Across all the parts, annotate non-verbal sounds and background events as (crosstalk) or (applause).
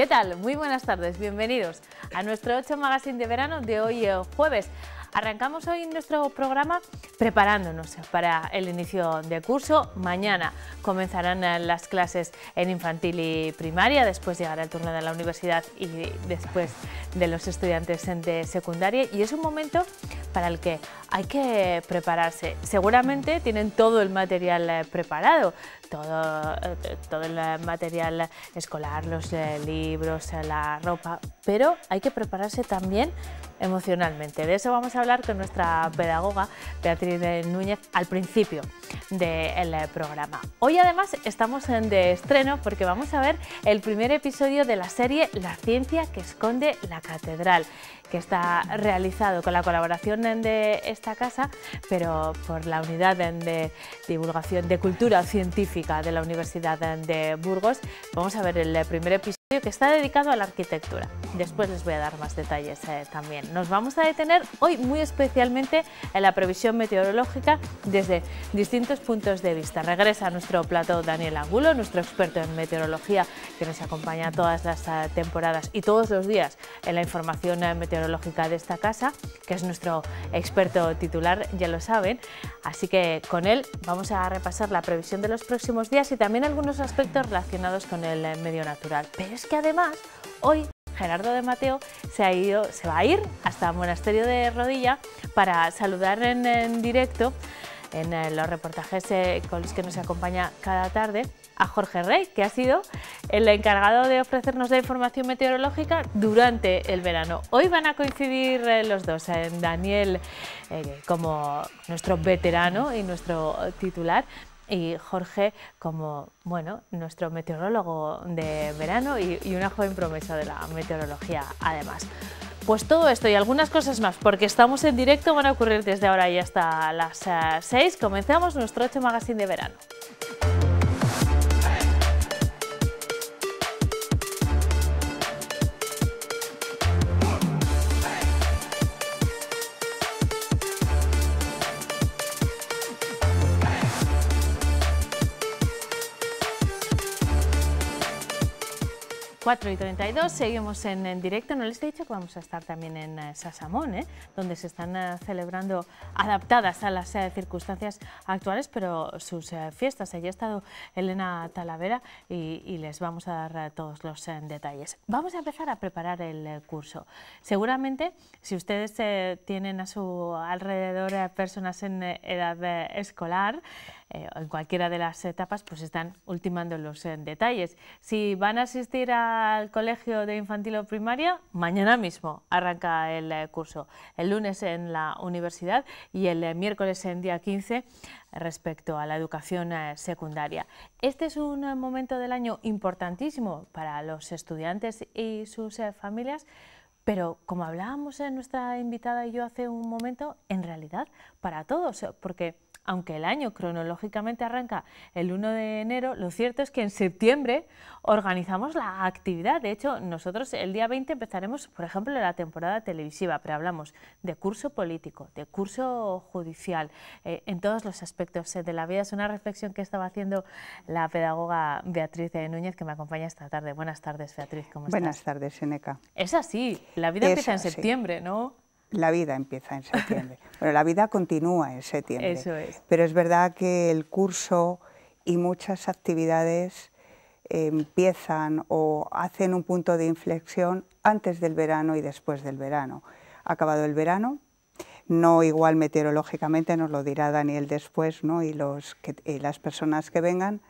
¿Qué tal? Muy buenas tardes, bienvenidos a nuestro 8 Magazine de verano de hoy eh, jueves. Arrancamos hoy nuestro programa preparándonos para el inicio de curso. Mañana comenzarán eh, las clases en infantil y primaria, después llegará el turno de la universidad y después de los estudiantes de secundaria y es un momento para el que hay que prepararse. Seguramente tienen todo el material eh, preparado, todo, eh, todo el material escolar, los libros, la ropa, pero hay que prepararse también emocionalmente. De eso vamos a hablar con nuestra pedagoga Beatriz Núñez al principio del programa. Hoy además estamos de estreno porque vamos a ver el primer episodio de la serie La ciencia que esconde la catedral que está realizado con la colaboración de esta casa, pero por la unidad de divulgación de cultura científica de la Universidad de Burgos. Vamos a ver el primer episodio que está dedicado a la arquitectura. Después les voy a dar más detalles eh, también. Nos vamos a detener hoy muy especialmente en la previsión meteorológica desde distintos puntos de vista. Regresa a nuestro plato Daniel Angulo, nuestro experto en meteorología que nos acompaña todas las eh, temporadas y todos los días en la información eh, meteorológica de esta casa, que es nuestro experto titular, ya lo saben. Así que con él vamos a repasar la previsión de los próximos días y también algunos aspectos relacionados con el medio natural es que además hoy Gerardo de Mateo se, ha ido, se va a ir hasta Monasterio de Rodilla para saludar en, directo en eh, los reportajes eh, con los que nos acompaña cada tarde a Jorge Rey, que ha sido el encargado de ofrecernos la información meteorológica durante el verano. Hoy van a coincidir eh, los dos, Daniel como nuestro veterano y nuestro titular, y Jorge como bueno, nuestro meteorólogo de verano y, una joven promesa de la meteorología además. Pues todo esto y algunas cosas más, porque estamos en directo, van a ocurrir desde ahora y hasta las 6. Eh, Comenzamos nuestro 8 Magazine de verano. 4 y 32, seguimos en, directo. No les he dicho que vamos a estar también en eh, Sasamón, ¿eh? donde se están eh, celebrando, adaptadas a las circunstancias actuales, pero sus fiestas. Allí ha estado Elena Talavera y, les vamos a dar todos los detalles. Vamos a empezar a preparar el curso. Seguramente, si ustedes tienen a su alrededor personas en edad escolar, eh, en cualquiera de las etapas, pues están ultimando los eh, detalles. Si van a asistir al colegio de infantil o primaria, mañana mismo arranca el eh, curso. El lunes en la universidad y el miércoles en día 15 respecto a la educación secundaria. Este es un momento del año importantísimo para los estudiantes y sus familias, pero como hablábamos en nuestra invitada y yo hace un momento, en realidad para todos, porque aunque el año cronológicamente arranca el 1 de enero, lo cierto es que en septiembre organizamos la actividad. De hecho, nosotros el día 20 empezaremos, por ejemplo, la temporada televisiva, pero hablamos de curso político, de curso judicial, eh, en todos los aspectos de la vida. Es una reflexión que estaba haciendo la pedagoga Beatriz Núñez, que me acompaña esta tarde. Buenas tardes, Beatriz, ¿cómo estás? Buenas tardes, Seneca. Es así, la vida empieza en septiembre, ¿no? La vida empieza en septiembre. (laughs) bueno, la vida continúa en septiembre. Eso es. Pero es verdad que el curso y muchas actividades empiezan o hacen un punto de inflexión antes del verano y después del verano. Acabado el verano, no igual meteorológicamente, nos lo dirá Daniel después ¿no? y, los las personas que vengan,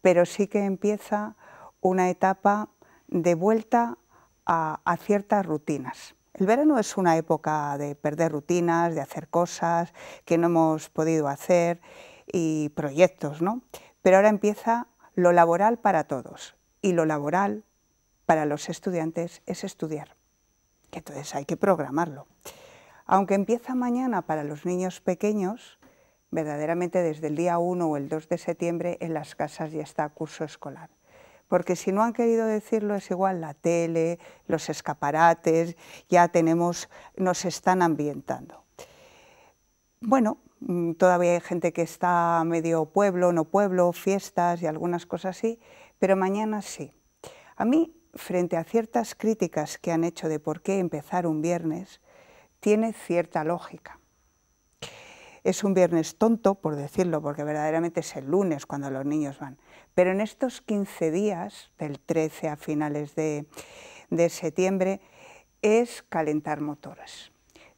pero sí que empieza una etapa de vuelta a ciertas rutinas. El verano es una época de perder rutinas, de hacer cosas que no hemos podido hacer y proyectos, ¿no? Pero ahora empieza lo laboral para todos y lo laboral para los estudiantes es estudiar, que entonces hay que programarlo. Aunque empieza mañana para los niños pequeños, verdaderamente desde el día 1 o el 2 de septiembre en las casas ya está curso escolar porque si no han querido decirlo es igual la tele, los escaparates, ya tenemos, nos están ambientando. Bueno, mm, todavía hay gente que está medio pueblo, no pueblo, fiestas y algunas cosas así, pero mañana sí. A mí frente a ciertas críticas que han hecho de por qué empezar un viernes, tiene cierta lógica. Es un viernes tonto, por decirlo, porque verdaderamente es el lunes cuando los niños van. Pero en estos 15 días, del 13 a finales de, septiembre, es calentar motores.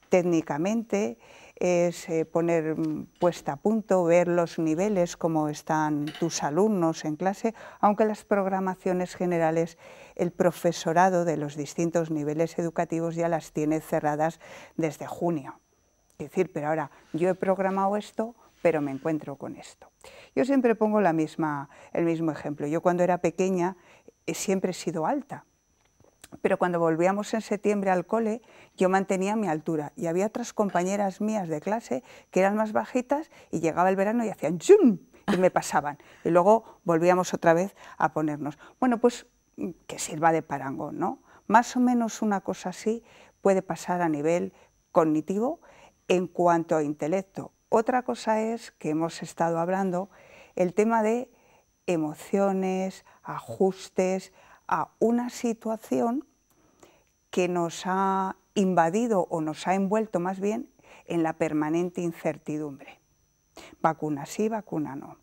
Técnicamente es eh, poner puesta a punto, ver los niveles, cómo están tus alumnos en clase, aunque las programaciones generales, el profesorado de los distintos niveles educativos ya las tiene cerradas desde junio. Es decir, pero ahora yo he programado esto, pero me encuentro con esto. Yo siempre pongo la misma, el mismo ejemplo. Yo cuando era pequeña eh, siempre he sido alta, pero cuando volvíamos en septiembre al cole, yo mantenía mi altura y había otras compañeras mías de clase que eran más bajitas y llegaba el verano y hacían ¡zum! y me pasaban. Y luego volvíamos otra vez a ponernos. Bueno, pues que sirva de parangón, ¿no? Más o menos una cosa así puede pasar a nivel cognitivo en cuanto a intelecto. Otra cosa es que hemos estado hablando el tema de emociones, ajustes, a una situación que nos ha invadido o nos ha envuelto más bien en la permanente incertidumbre. Vacuna sí, vacuna no.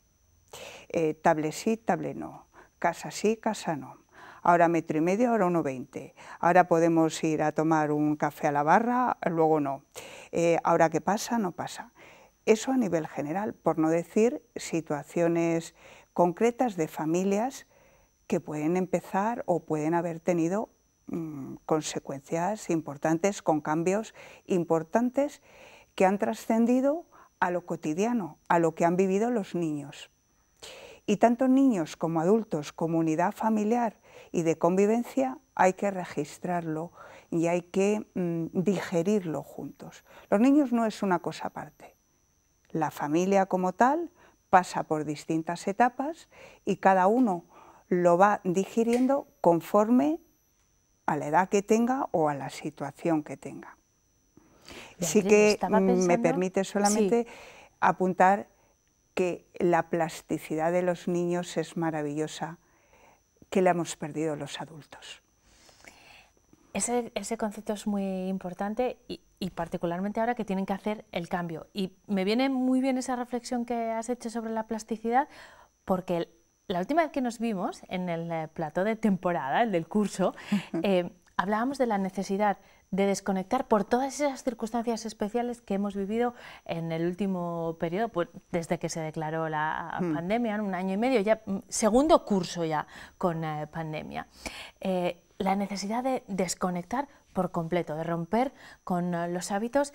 Eh, table sí, table no. Casa sí, casa no. Ahora metro y medio, ahora 1,20. Ahora podemos ir a tomar un café a la barra, luego no. Eh, ahora qué pasa, no pasa. Eso a nivel general, por no decir situaciones concretas de familias que pueden empezar o pueden haber tenido mm, consecuencias importantes, con cambios importantes que han trascendido a lo cotidiano, a lo que han vivido los niños. Y tanto niños como adultos, comunidad familiar y de convivencia, hay que registrarlo y hay que mm, digerirlo juntos. Los niños no es una cosa aparte. La familia como tal pasa por distintas etapas y cada uno lo va digiriendo conforme a la edad que tenga o a la situación que tenga. sí que me permite solamente apuntar que la plasticidad de los niños es maravillosa, que la hemos perdido los adultos. Ese, concepto es muy importante y, y, particularmente ahora que tienen que hacer el cambio. Y me viene muy bien esa reflexión que has hecho sobre la plasticidad porque la última vez que nos vimos en el eh, plató de temporada, el del curso, (laughs) eh, hablábamos de la necesidad de desconectar por todas esas circunstancias especiales que hemos vivido en el último periodo, pues, desde que se declaró la mm. pandemia, un año y medio, ya mm, segundo curso ya con eh, pandemia. la necesidad de desconectar por completo, de romper con los hábitos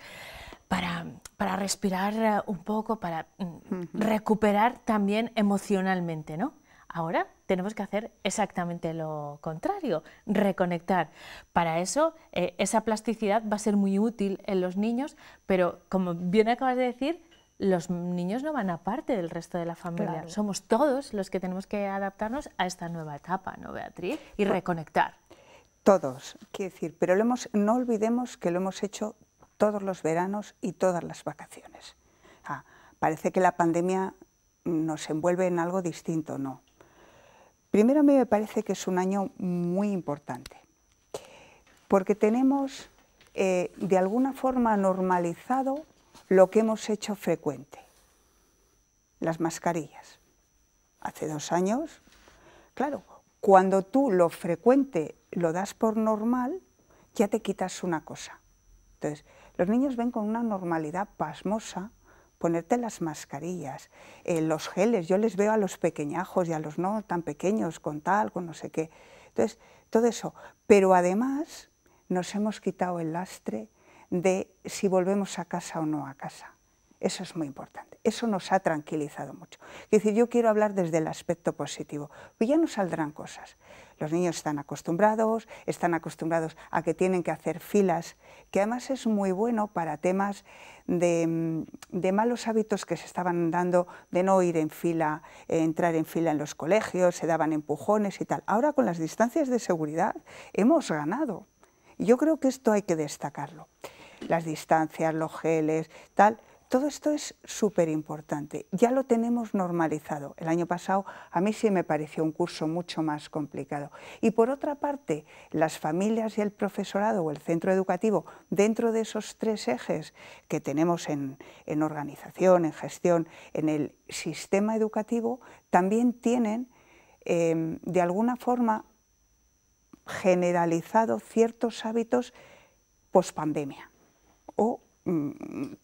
para, para respirar eh, un poco, para mm, recuperar también emocionalmente, ¿no? Ahora tenemos que hacer exactamente lo contrario, reconectar. Para eso, eh, esa plasticidad va a ser muy útil en los niños, pero como bien acabas de decir, los niños no van aparte del resto de la familia. Somos todos los que tenemos que adaptarnos a esta nueva etapa, ¿no, Beatriz? Y reconectar. Todos, quiero decir, pero lo hemos, no olvidemos que lo hemos hecho todos los veranos y todas las vacaciones. Ah, parece que la pandemia nos envuelve en algo distinto, no. Primero a mí me parece que es un año muy importante, porque tenemos eh, de alguna forma normalizado lo que hemos hecho frecuente, las mascarillas. Hace dos años, claro, cuando tú lo frecuente lo das por normal, ya te quitas una cosa. Entonces, los niños ven con una normalidad pasmosa ponerte las mascarillas, eh, los geles, yo les veo a los pequeñajos y a los no tan pequeños con tal, con no sé qué. Entonces, todo eso. Pero además nos hemos quitado el lastre de si volvemos a casa o no a casa. Eso es muy importante. Eso nos ha tranquilizado mucho. Es decir, yo quiero hablar desde el aspecto positivo. Ya no saldrán cosas. Los niños están acostumbrados, están acostumbrados a que tienen que hacer filas, que además es muy bueno para temas de, malos hábitos que se estaban dando, de no ir en fila, eh, entrar en fila en los colegios, se daban empujones y tal. Ahora con las distancias de seguridad hemos ganado. Yo creo que esto hay que destacarlo. Las distancias, los geles, tal, todo esto es súper importante. Ya lo tenemos normalizado. El año pasado a mí sí me pareció un curso mucho más complicado. Y por otra parte, las familias y el profesorado o el centro educativo, dentro de esos tres ejes que tenemos en, organización, en gestión, en el sistema educativo, también tienen em, de alguna forma generalizado ciertos hábitos post-pandemia o Mm,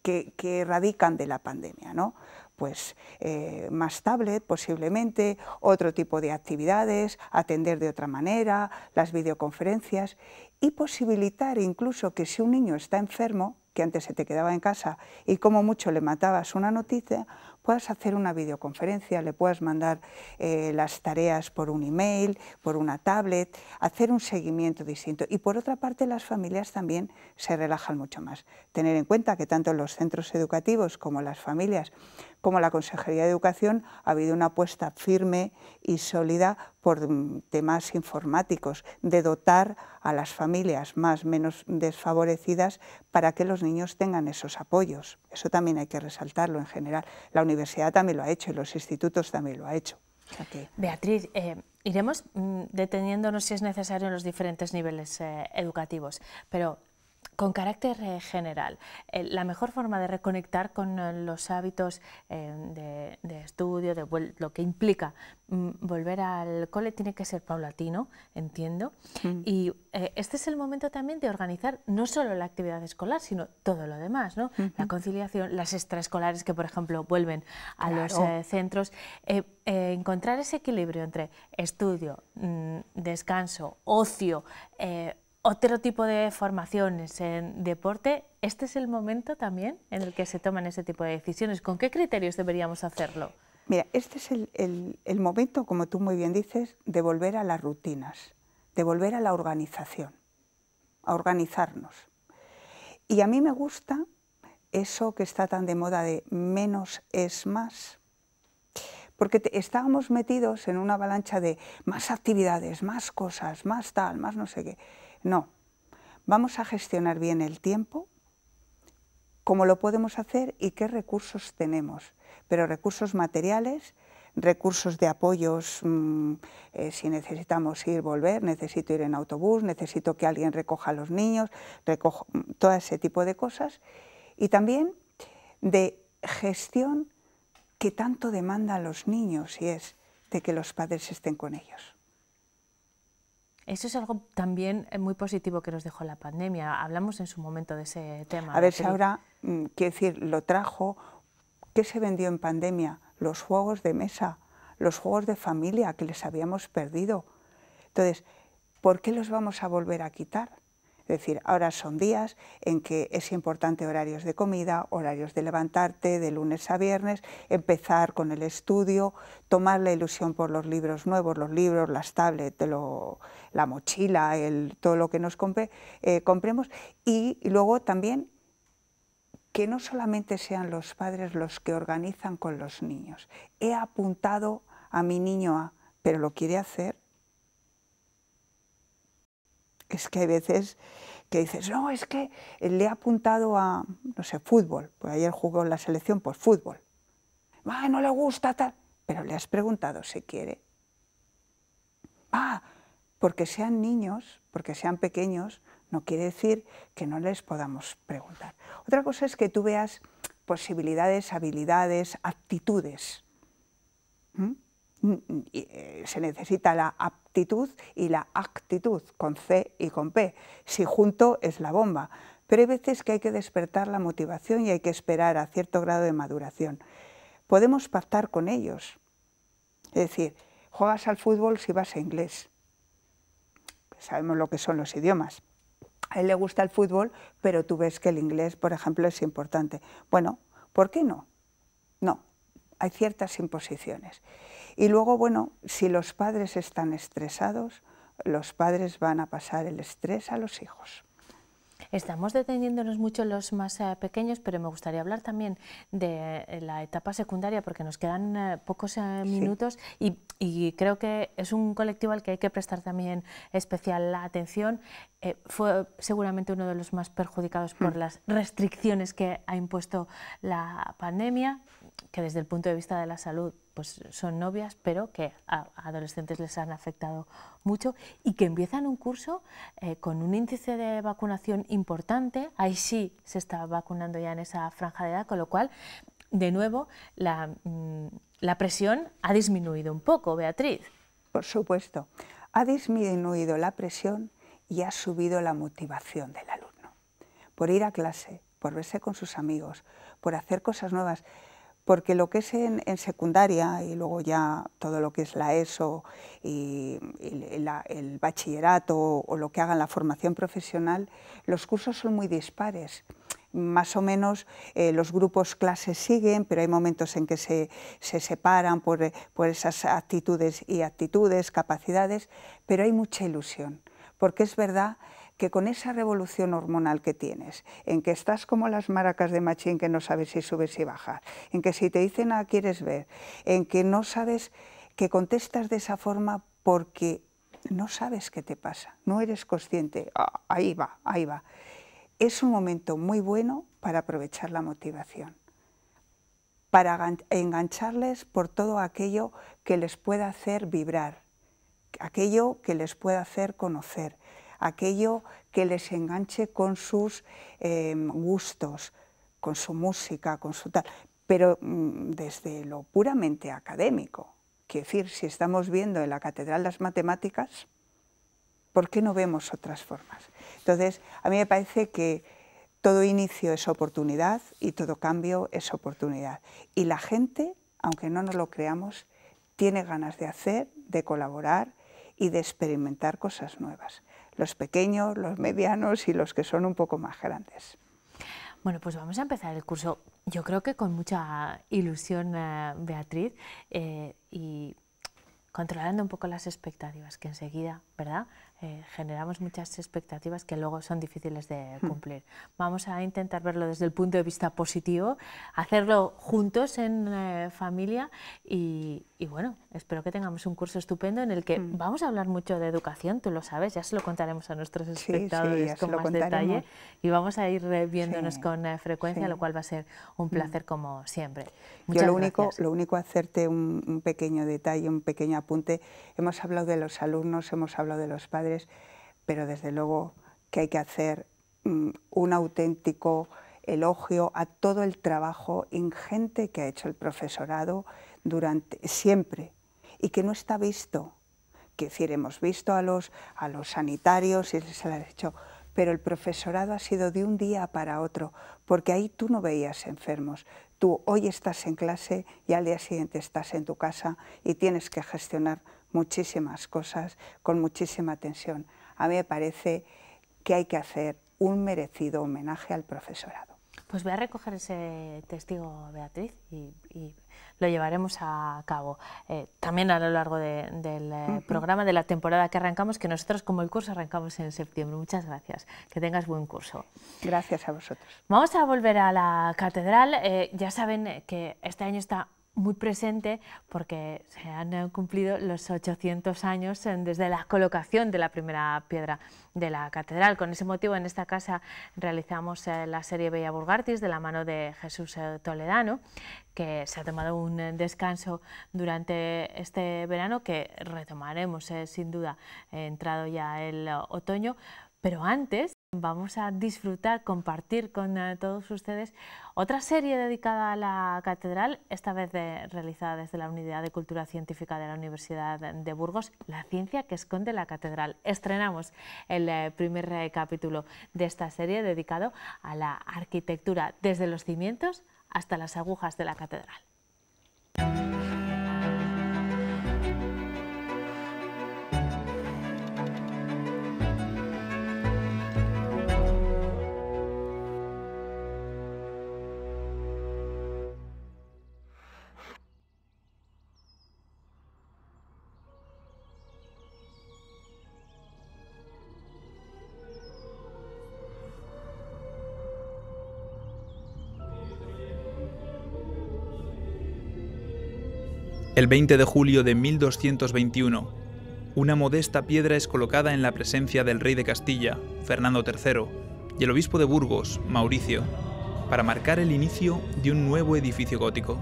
que, radican de la pandemia. ¿no? Pues eh, más tablet posiblemente, otro tipo de actividades, atender de otra manera, las videoconferencias y posibilitar incluso que si un niño está enfermo, que antes se te quedaba en casa y como mucho le matabas una noticia, puedas hacer una videoconferencia, le puedas mandar eh, las tareas por un email, por una tablet, hacer un seguimiento distinto. Y por otra parte, las familias también se relajan mucho más. Tener en cuenta que tanto los centros educativos como las familias, como la Consejería de Educación, ha habido una apuesta firme y sólida por temas informáticos, de dotar a las familias más menos desfavorecidas para que los niños tengan esos apoyos. Eso también hay que resaltarlo en general. La universidad también lo ha hecho y los institutos también lo ha hecho. Beatriz, eh, iremos mm, deteniéndonos si es necesario en los diferentes niveles eh, educativos, pero con carácter eh, general, eh, la mejor forma de reconectar con eh, los hábitos de, estudio, de lo que implica mm, volver al cole, tiene que ser paulatino, entiendo. Mm. Y este es el momento también de organizar no solo la actividad escolar, sino todo lo demás, ¿no? La conciliación, las extraescolares que, por ejemplo, vuelven a los centros. encontrar ese equilibrio entre estudio, mm, descanso, ocio, otro tipo de formaciones en deporte, ¿este es el momento también en el que se toman ese tipo de decisiones? ¿Con qué criterios deberíamos hacerlo? Mira, este es el, momento, como tú muy bien dices, de volver a las rutinas, de volver a la organización, a organizarnos. Y a mí me gusta eso que está tan de moda de menos es más, porque estábamos metidos en una avalancha de más actividades, más cosas, más tal, más no sé qué. No, vamos a gestionar bien el tiempo, cómo lo podemos hacer y qué recursos tenemos, pero recursos materiales, recursos de apoyos, mm, eh, si necesitamos ir, volver, necesito ir en autobús, necesito que alguien recoja a los niños, recojo, mm, todo ese tipo de cosas, y también de gestión que tanto demanda a los niños y es de que los padres estén con ellos. Eso es algo también eh, muy positivo que nos dejó la pandemia. Hablamos en su momento de ese tema. A ver si ahora, mm, quiero decir, lo trajo, ¿qué se vendió en pandemia? Los juegos de mesa, los juegos de familia que les habíamos perdido. Entonces, ¿por qué los vamos a volver a quitar? Es decir, ahora son días en que es importante horarios de comida, horarios de levantarte, de lunes a viernes, empezar con el estudio, tomar la ilusión por los libros nuevos, los libros, las tablets, la mochila, todo lo que nos eh, compremos y, luego también que no solamente sean los padres los que organizan con los niños. He apuntado a mi niño a, pero lo quiere hacer, es que hay veces que dices, no, es que le he apuntado a, no sé, fútbol, pues ayer jugó en la selección, pues fútbol. Ah, no le gusta tal, pero le has preguntado si quiere. Ah, porque sean niños, porque sean pequeños, no quiere decir que no les podamos preguntar. Otra cosa es que tú veas posibilidades, habilidades, actitudes. Eh, se necesita la aptitud y la actitud, con C y con P. Si junto es la bomba. Pero hay veces que hay que despertar la motivación y hay que esperar a cierto grado de maduración. Podemos pactar con ellos. Es decir, juegas al fútbol si vas a inglés. Sabemos lo que son los idiomas. A él le gusta el fútbol, pero tú ves que el inglés, por ejemplo, es importante. Bueno, ¿por qué no? No, hay ciertas imposiciones. Y luego, bueno, si los padres están estresados, los padres van a pasar el estrés a los hijos. Estamos deteniéndonos mucho los más eh, pequeños, pero me gustaría hablar también de eh, la etapa secundaria porque nos quedan eh, pocos minutos y, creo que es un colectivo al que hay que prestar también especial atención. fue seguramente uno de los más perjudicados por mm. las restricciones que ha impuesto la pandemia, que desde el punto de vista de la salud pues son novias, pero que a, adolescentes les han afectado mucho y que empiezan un curso eh, con un índice de vacunación importante. Ahí sí se está vacunando ya en esa franja de edad, con lo cual, de nuevo, mm, la presión ha disminuido un poco, Beatriz. Por supuesto, ha disminuido la presión y ha subido la motivación del alumno por ir a clase, por verse con sus amigos, por hacer cosas nuevas porque lo que es en, secundaria y luego ya todo lo que es la ESO y, el bachillerato o, lo que hagan la formación profesional, los cursos son muy dispares. Más o menos eh, los grupos clases siguen, pero hay momentos en que se, separan por, por esas actitudes y actitudes, capacidades, pero hay mucha ilusión, porque es verdad que con esa revolución hormonal que tienes, en que estás como las maracas de machín que no sabes si subes y bajas, en que si te dicen nada quieres ver, en que no sabes que contestas de esa forma porque no sabes qué te pasa, no eres consciente, ah, ahí va, ahí va. Es un momento muy bueno para aprovechar la motivación, para engancharles por todo aquello que les pueda hacer vibrar, aquello que les pueda hacer conocer, aquello que les enganche con sus em, gustos, con su música, con su tal, pero mm, desde lo puramente académico. Quiero decir, si estamos viendo en la Catedral las matemáticas, ¿por qué no vemos otras formas? Entonces, a mí me parece que todo inicio es oportunidad y todo cambio es oportunidad. Y la gente, aunque no nos lo creamos, tiene ganas de hacer, de colaborar y de experimentar cosas nuevas los pequeños, los medianos y los que son un poco más grandes. Bueno, pues vamos a empezar el curso, yo creo que con mucha ilusión, eh, Beatriz, eh, y controlando un poco las expectativas, que enseguida, ¿verdad? Eh, generamos muchas expectativas que luego son difíciles de hmm. cumplir. Vamos a intentar verlo desde el punto de vista positivo, hacerlo juntos en eh, familia y, bueno, espero que tengamos un curso estupendo en el que hmm. vamos a hablar mucho de educación, tú lo sabes, ya se lo contaremos a nuestros espectadores con más detalle y vamos a ir eh, viéndonos con frecuencia, lo cual va a ser un hmm. placer como siempre. Yo lo único, lo único hacerte un, un pequeño detalle, un pequeño apunte, hemos hablado de los alumnos, hemos hablado de los padres, pero desde luego que hay que hacer mm, un auténtico elogio a todo el trabajo ingente que ha hecho el profesorado durante siempre y que no está visto. Que decir, hemos visto a los, a los sanitarios y se les ha hecho, pero el profesorado ha sido de un día para otro, porque ahí tú no veías enfermos. Tú hoy estás en clase y al día siguiente estás en tu casa y tienes que gestionar muchísimas cosas con muchísima atención. A mí me parece que hay que hacer un merecido homenaje al profesorado. Pues voy a recoger ese testigo, Beatriz, y, lo llevaremos a cabo eh, también a lo largo del eh, programa de la temporada que arrancamos, que nosotros como el curso arrancamos en septiembre. Muchas gracias, que tengas buen curso. Gracias a vosotros. Vamos a volver a la catedral. Eh, ya saben que este año está muy presente porque se han eh, cumplido los 800 años eh, desde la colocación de la primera piedra de la catedral. Con ese motivo en esta casa realizamos eh, la serie Bella Burgartis de la mano de Jesús Toledano, que se ha tomado un descanso durante este verano que retomaremos sin duda entrado ya el otoño, pero antes Vamos a disfrutar, compartir con eh, todos ustedes otra serie dedicada a la catedral, esta vez realizada desde la Unidad de Cultura Científica de la Universidad de Burgos, La ciencia que esconde la catedral. Estrenamos el eh, primer eh, capítulo de esta serie dedicado a la arquitectura desde los cimientos hasta las agujas de la catedral. El 20 de julio de 1221, una modesta piedra es colocada en la presencia del rey de Castilla, Fernando III, y el obispo de Burgos, Mauricio, para marcar el inicio de un nuevo edificio gótico.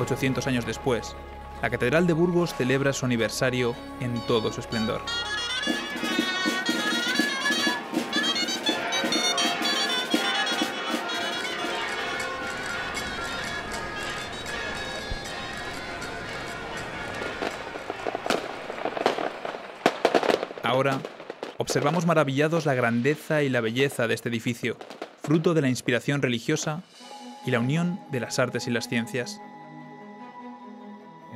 800 años después, la Catedral de Burgos celebra su aniversario en todo su esplendor. Ahora, observamos maravillados la grandeza y la belleza de este edificio, fruto de la inspiración religiosa y la unión de las artes y las ciencias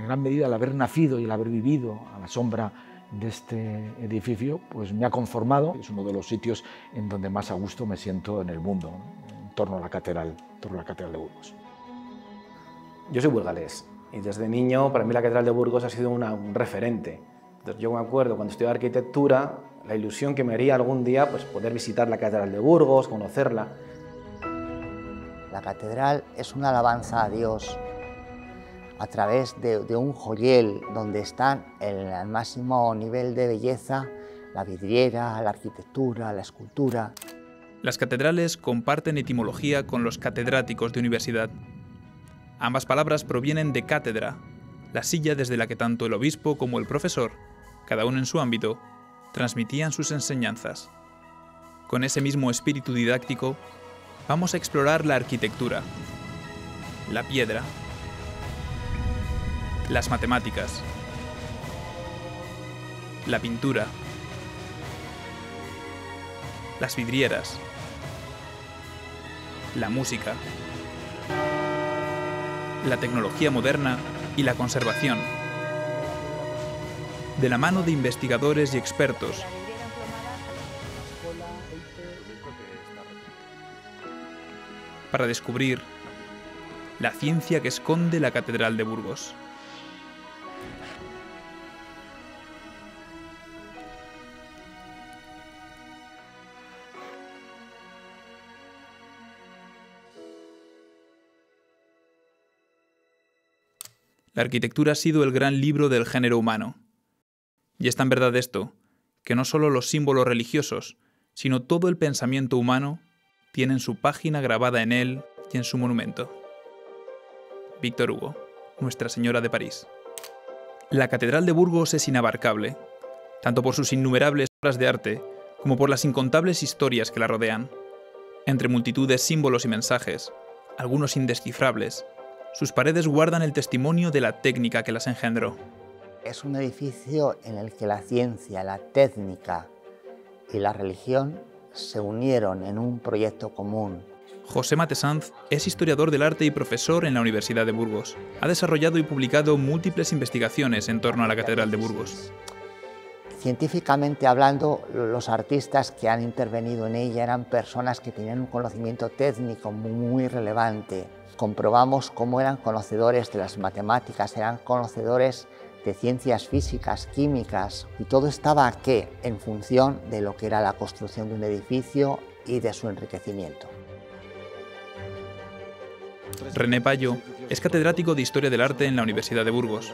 en gran medida el haber nacido y el haber vivido a la sombra de este edificio, pues me ha conformado. Es uno de los sitios en donde más a gusto me siento en el mundo, en torno a la catedral, en torno a la catedral de Burgos. Yo soy burgalés y desde niño para mí la catedral de Burgos ha sido un referente. Entonces, yo me acuerdo cuando estudiaba arquitectura, la ilusión que me haría algún día pues, poder visitar la catedral de Burgos, conocerla. La catedral es una alabanza a Dios, a través de, un joyel donde están en el máximo nivel de belleza la vidriera, la arquitectura, la escultura. Las catedrales comparten etimología con los catedráticos de universidad. Ambas palabras provienen de cátedra, la silla desde la que tanto el obispo como el profesor, cada uno en su ámbito, transmitían sus enseñanzas. Con ese mismo espíritu didáctico, vamos a explorar la arquitectura, la piedra, las matemáticas, la pintura, las vidrieras, la música, la tecnología moderna y la conservación. De la mano de investigadores y expertos, para descubrir la ciencia que esconde la Catedral de Burgos. La arquitectura ha sido el gran libro del género humano. Y es tan verdad esto, que no solo los símbolos religiosos, sino todo el pensamiento humano tienen su página grabada en él y en su monumento. Víctor Hugo, Nuestra Señora de París. La Catedral de Burgos es inabarcable, tanto por sus innumerables obras de arte como por las incontables historias que la rodean. Entre multitud de símbolos y mensajes, algunos indescifrables, sus paredes guardan el testimonio de la técnica que las engendró. Es un edificio en el que la ciencia, la técnica y la religión se unieron en un proyecto común. José Matesanz es historiador del arte y profesor en la Universidad de Burgos. Ha desarrollado y publicado múltiples investigaciones en torno a la Catedral de Burgos. Científicamente hablando, los artistas que han intervenido en ella eran personas que tenían un conocimiento técnico muy relevante comprobamos cómo eran conocedores de las matemáticas, eran conocedores de ciencias físicas, químicas, y todo estaba aquí en función de lo que era la construcción de un edificio y de su enriquecimiento. René Payo es catedrático de Historia del Arte en la Universidad de Burgos.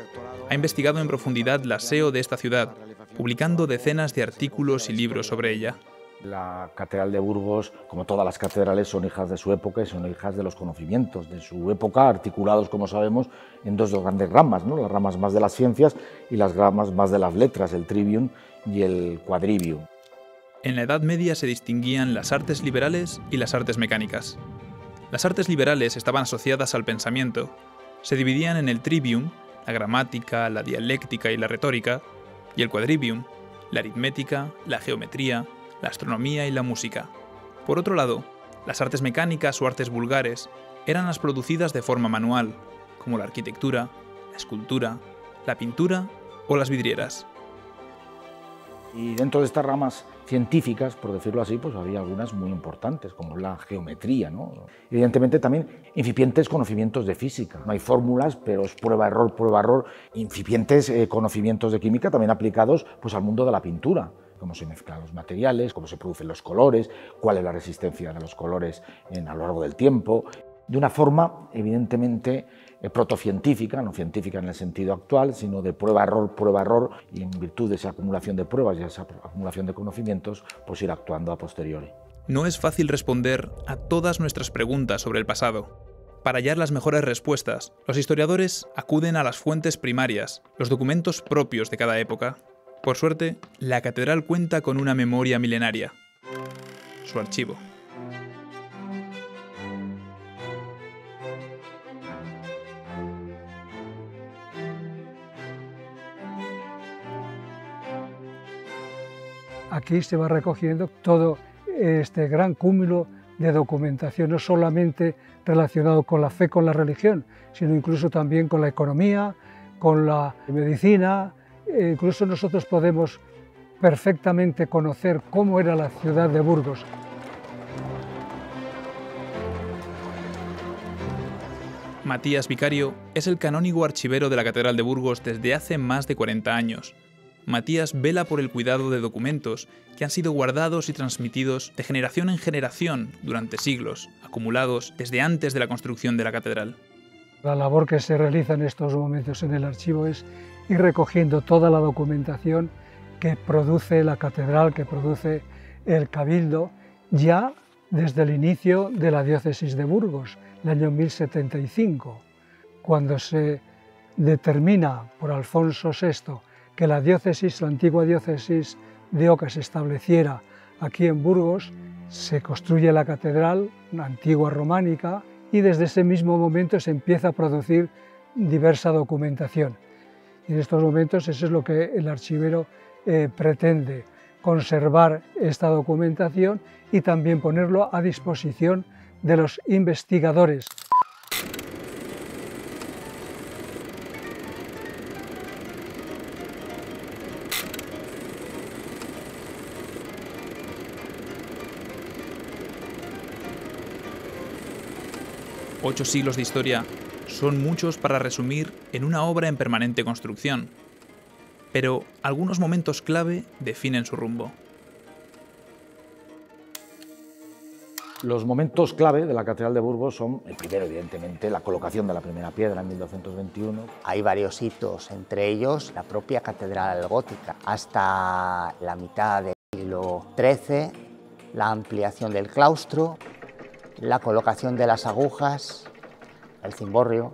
Ha investigado en profundidad la SEO de esta ciudad, publicando decenas de artículos y libros sobre ella. La Catedral de Burgos, como todas las catedrales, son hijas de su época y son hijas de los conocimientos de su época, articulados, como sabemos, en dos grandes ramas, ¿no? las ramas más de las ciencias y las ramas más de las letras, el trivium y el quadrivium. En la Edad Media se distinguían las artes liberales y las artes mecánicas. Las artes liberales estaban asociadas al pensamiento. Se dividían en el trivium, la gramática, la dialéctica y la retórica, y el quadrivium, la aritmética, la geometría, la astronomía y la música. Por otro lado, las artes mecánicas o artes vulgares eran las producidas de forma manual, como la arquitectura, la escultura, la pintura o las vidrieras. Y dentro de estas ramas científicas, por decirlo así, pues había algunas muy importantes, como la geometría. ¿no? Evidentemente también incipientes conocimientos de física. No hay fórmulas, pero es prueba-error, prueba-error. Incipientes eh, conocimientos de química también aplicados pues, al mundo de la pintura cómo se mezclan los materiales, cómo se producen los colores, cuál es la resistencia de los colores en, a lo largo del tiempo, de una forma evidentemente protocientífica, no científica en el sentido actual, sino de prueba-error, prueba-error, y en virtud de esa acumulación de pruebas y esa acumulación de conocimientos, pues ir actuando a posteriori. No es fácil responder a todas nuestras preguntas sobre el pasado. Para hallar las mejores respuestas, los historiadores acuden a las fuentes primarias, los documentos propios de cada época. Por suerte, la catedral cuenta con una memoria milenaria, su archivo. Aquí se va recogiendo todo este gran cúmulo de documentación, no solamente relacionado con la fe, con la religión, sino incluso también con la economía, con la medicina. E incluso nosotros podemos perfectamente conocer cómo era la ciudad de Burgos. Matías Vicario es el canónigo archivero de la Catedral de Burgos desde hace más de 40 años. Matías vela por el cuidado de documentos que han sido guardados y transmitidos de generación en generación durante siglos, acumulados desde antes de la construcción de la catedral. La labor que se realiza en estos momentos en el archivo es ir recogiendo toda la documentación que produce la catedral, que produce el cabildo, ya desde el inicio de la diócesis de Burgos, el año 1075, cuando se determina por Alfonso VI que la diócesis, la antigua diócesis de Oca se estableciera aquí en Burgos, se construye la catedral, una antigua románica, y desde ese mismo momento se empieza a producir diversa documentación. Y en estos momentos eso es lo que el archivero eh, pretende, conservar esta documentación y también ponerlo a disposición de los investigadores. Ocho siglos de historia son muchos para resumir en una obra en permanente construcción, pero algunos momentos clave definen su rumbo. Los momentos clave de la Catedral de Burgos son, el primero, evidentemente, la colocación de la primera piedra en 1221. Hay varios hitos, entre ellos la propia catedral gótica. Hasta la mitad del siglo XIII, la ampliación del claustro, la colocación de las agujas, el cimborrio,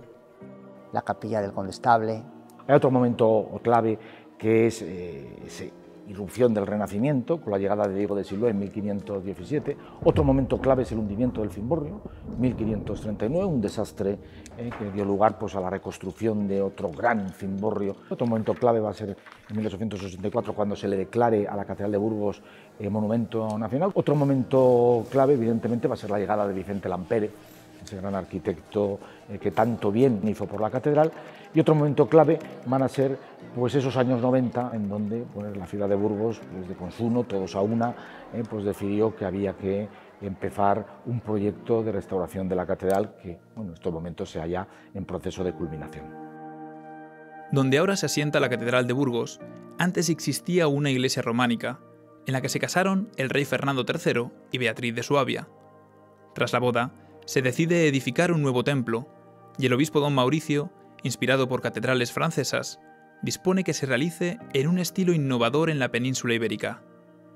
la capilla del condestable. Hay otro momento clave que es eh, esa irrupción del Renacimiento con la llegada de Diego de Siloé en 1517. Otro momento clave es el hundimiento del Cimborrio, 1539, un desastre eh, que dio lugar pues, a la reconstrucción de otro gran Cimborrio. Otro momento clave va a ser en 1884 cuando se le declare a la Catedral de Burgos eh, monumento nacional. Otro momento clave, evidentemente, va a ser la llegada de Vicente Lampere, ese gran arquitecto eh, que tanto bien hizo por la catedral. Y otro momento clave van a ser pues, esos años 90 en donde pues, la ciudad de Burgos, pues, de consumo, todos a una, eh, pues decidió que había que empezar un proyecto de restauración de la catedral que en estos momentos se halla en proceso de culminación. Donde ahora se asienta la Catedral de Burgos, antes existía una iglesia románica en la que se casaron el rey Fernando III y Beatriz de Suabia. Tras la boda, se decide edificar un nuevo templo, y el obispo don Mauricio, inspirado por catedrales francesas, dispone que se realice en un estilo innovador en la península ibérica,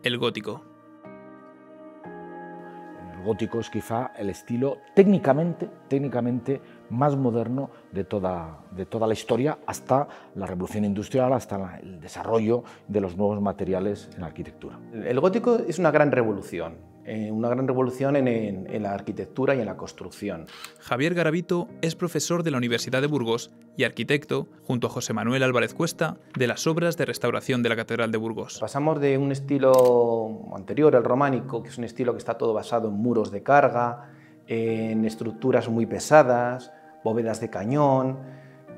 el gótico. El gótico es quizá el estilo técnicamente, técnicamente más moderno de toda, de toda la historia hasta la revolución industrial, hasta el desarrollo de los nuevos materiales en la arquitectura. El gótico es una gran revolución, eh, una gran revolución en, la arquitectura y en la construcción. Javier Garavito es profesor de la Universidad de Burgos y arquitecto, junto a José Manuel Álvarez Cuesta, de las obras de restauración de la Catedral de Burgos. Pasamos de un estilo anterior, el románico, que es un estilo que está todo basado en muros de carga, en estructuras muy pesadas, bóvedas de cañón,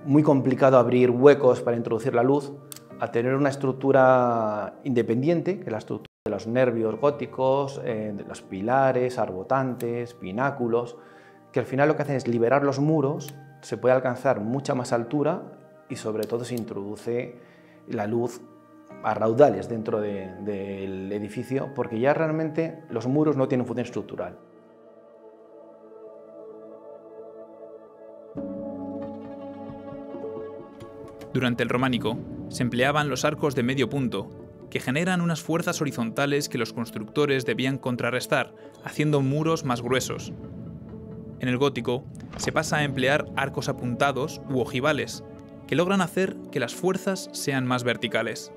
muy complicado abrir huecos para introducir la luz, a tener una estructura independiente, que es la estructura de los nervios góticos, eh, de los pilares, arbotantes, pináculos, que al final lo que hacen es liberar los muros, se puede alcanzar mucha más altura y sobre todo se introduce la luz a raudales dentro del edificio, porque ya realmente los muros no tienen función estructural. Durante el románico, se empleaban los arcos de medio punto, que generan unas fuerzas horizontales que los constructores debían contrarrestar, haciendo muros más gruesos. En el gótico, se pasa a emplear arcos apuntados u ojivales, que logran hacer que las fuerzas sean más verticales.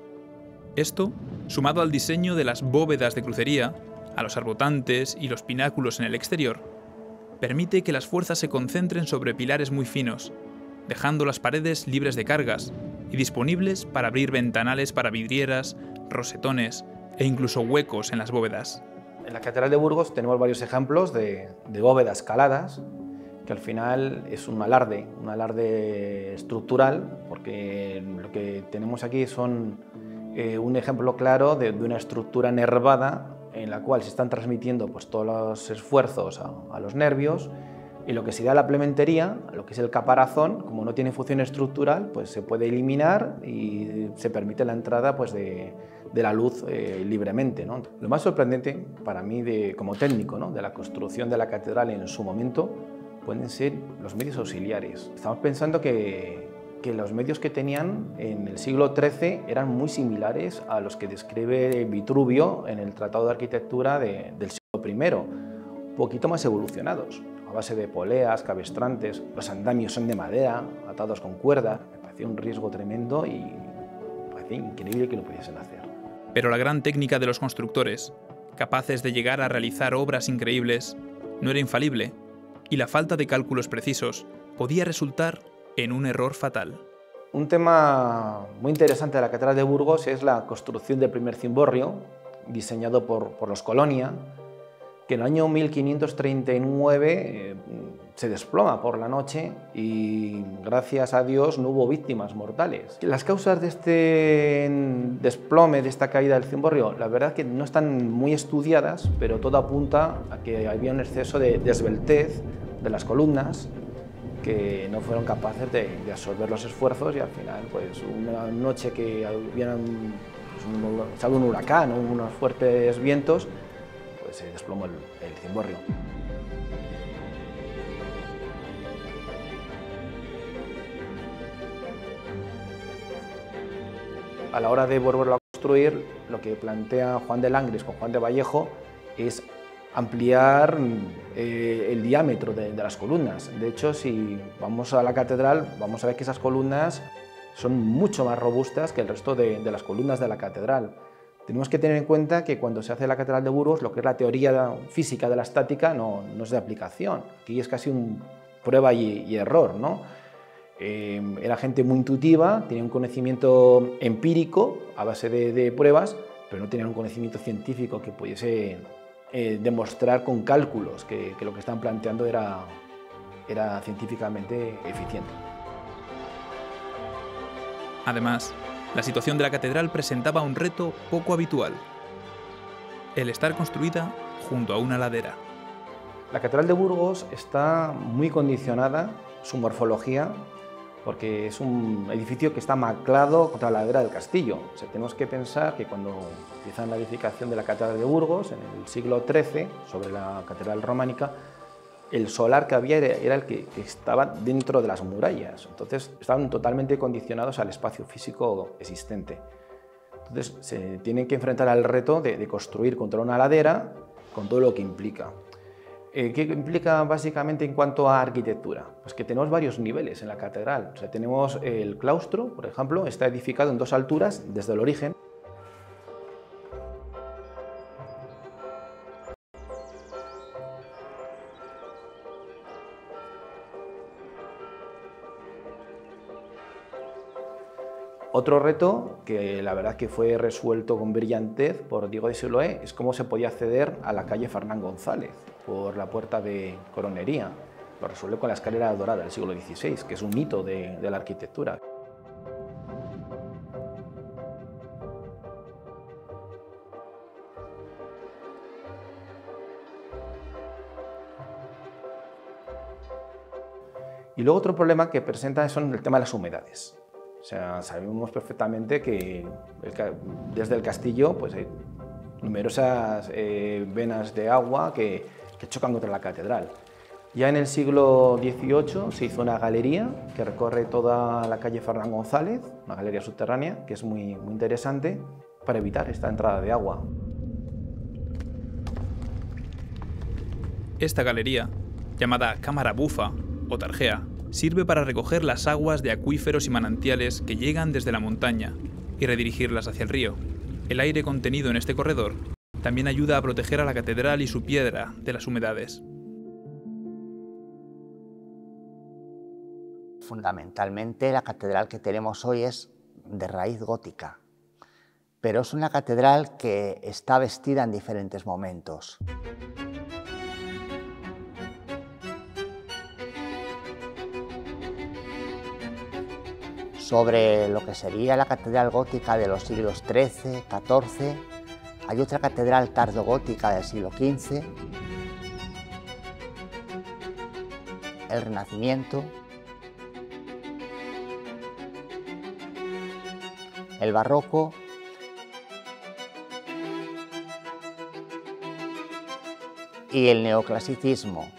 Esto, sumado al diseño de las bóvedas de crucería, a los arbotantes y los pináculos en el exterior, permite que las fuerzas se concentren sobre pilares muy finos, dejando las paredes libres de cargas y disponibles para abrir ventanales para vidrieras, rosetones e incluso huecos en las bóvedas. En la Catedral de Burgos tenemos varios ejemplos de, bóvedas caladas, que al final es un alarde, un alarde estructural, porque lo que tenemos aquí son eh, un ejemplo claro de, una estructura nervada en la cual se están transmitiendo pues, todos los esfuerzos a los nervios y lo que sería la plementería, lo que es el caparazón, como no tiene función estructural, pues se puede eliminar y se permite la entrada pues, de, la luz eh, libremente. ¿no? Lo más sorprendente para mí de, como técnico ¿no? de la construcción de la catedral en su momento pueden ser los medios auxiliares. Estamos pensando que, que los medios que tenían en el siglo XIII eran muy similares a los que describe Vitruvio en el Tratado de Arquitectura del siglo I, un poquito más evolucionados a base de poleas, cabestrantes, los andamios son de madera, atados con cuerda. Me parecía un riesgo tremendo y me parecía increíble que lo pudiesen hacer. Pero la gran técnica de los constructores, capaces de llegar a realizar obras increíbles, no era infalible, y la falta de cálculos precisos podía resultar en un error fatal. Un tema muy interesante de la Catedral de Burgos es la construcción del primer cimborrio, diseñado por, por los Colonia, que en el año 1539 eh, se desploma por la noche y gracias a Dios no hubo víctimas mortales. Las causas de este desplome, de esta caída del cimborrio, la verdad que no están muy estudiadas, pero todo apunta a que había un exceso de desbeltez de las columnas que no fueron capaces de, absorber los esfuerzos y al final, pues una noche que hubiera pues, un, un huracán unos fuertes vientos, se desplomó el, cimborrio. A la hora de volverlo a construir, lo que plantea Juan de Langres con Juan de Vallejo es ampliar eh, el diámetro de, las columnas. De hecho, si vamos a la catedral, vamos a ver que esas columnas son mucho más robustas que el resto de las columnas de la catedral. Tenemos que tener en cuenta que cuando se hace la Catedral de Burgos, lo que es la teoría física de la estática no, es de aplicación. Aquí es casi un prueba y, error. ¿no? Eh, era gente muy intuitiva, tenía un conocimiento empírico a base de, pruebas, pero no tenía un conocimiento científico que pudiese eh, demostrar con cálculos que, que, lo que estaban planteando era, era científicamente eficiente. Además, la situación de la catedral presentaba un reto poco habitual, el estar construida junto a una ladera. La Catedral de Burgos está muy condicionada, su morfología, porque es un edificio que está maclado contra la ladera del castillo. tenemos que pensar que cuando empiezan la edificación de la Catedral de Burgos, en el siglo XIII, sobre la Catedral románica, el solar que había era el que, estaba dentro de las murallas, entonces estaban totalmente condicionados al espacio físico existente. Entonces se tienen que enfrentar al reto de, construir contra una ladera con todo lo que implica. Eh, ¿Qué implica básicamente en cuanto a arquitectura? Pues que tenemos varios niveles en la catedral. O sea, tenemos el claustro, por ejemplo, está edificado en dos alturas desde el origen. Otro reto, que la verdad que fue resuelto con brillantez por Diego de Siloé, es cómo se podía acceder a la calle Fernán González por la puerta de Coronería. Lo resuelve con la escalera dorada del siglo XVI, que es un hito de, la arquitectura. Y luego otro problema que presenta son el tema de las humedades. Sabemos perfectamente que desde el castillo pues, hay numerosas eh, venas de agua que, chocan contra la catedral. Ya en el siglo XVIII se hizo una galería que recorre toda la calle Fernán González, una galería subterránea que es muy, muy interesante para evitar esta entrada de agua. Esta galería, llamada Cámara Bufa o Tarjea, sirve para recoger las aguas de acuíferos y manantiales que llegan desde la montaña y redirigirlas hacia el río. El aire contenido en este corredor también ayuda a proteger a la catedral y su piedra de las humedades. Fundamentalmente la catedral que tenemos hoy es de raíz gótica, pero es una catedral que está vestida en diferentes momentos. Sobre lo que sería la catedral gótica de los siglos XIII, XIV, hay otra catedral tardogótica del siglo XV, el Renacimiento, el barroco. Y el neoclasicismo.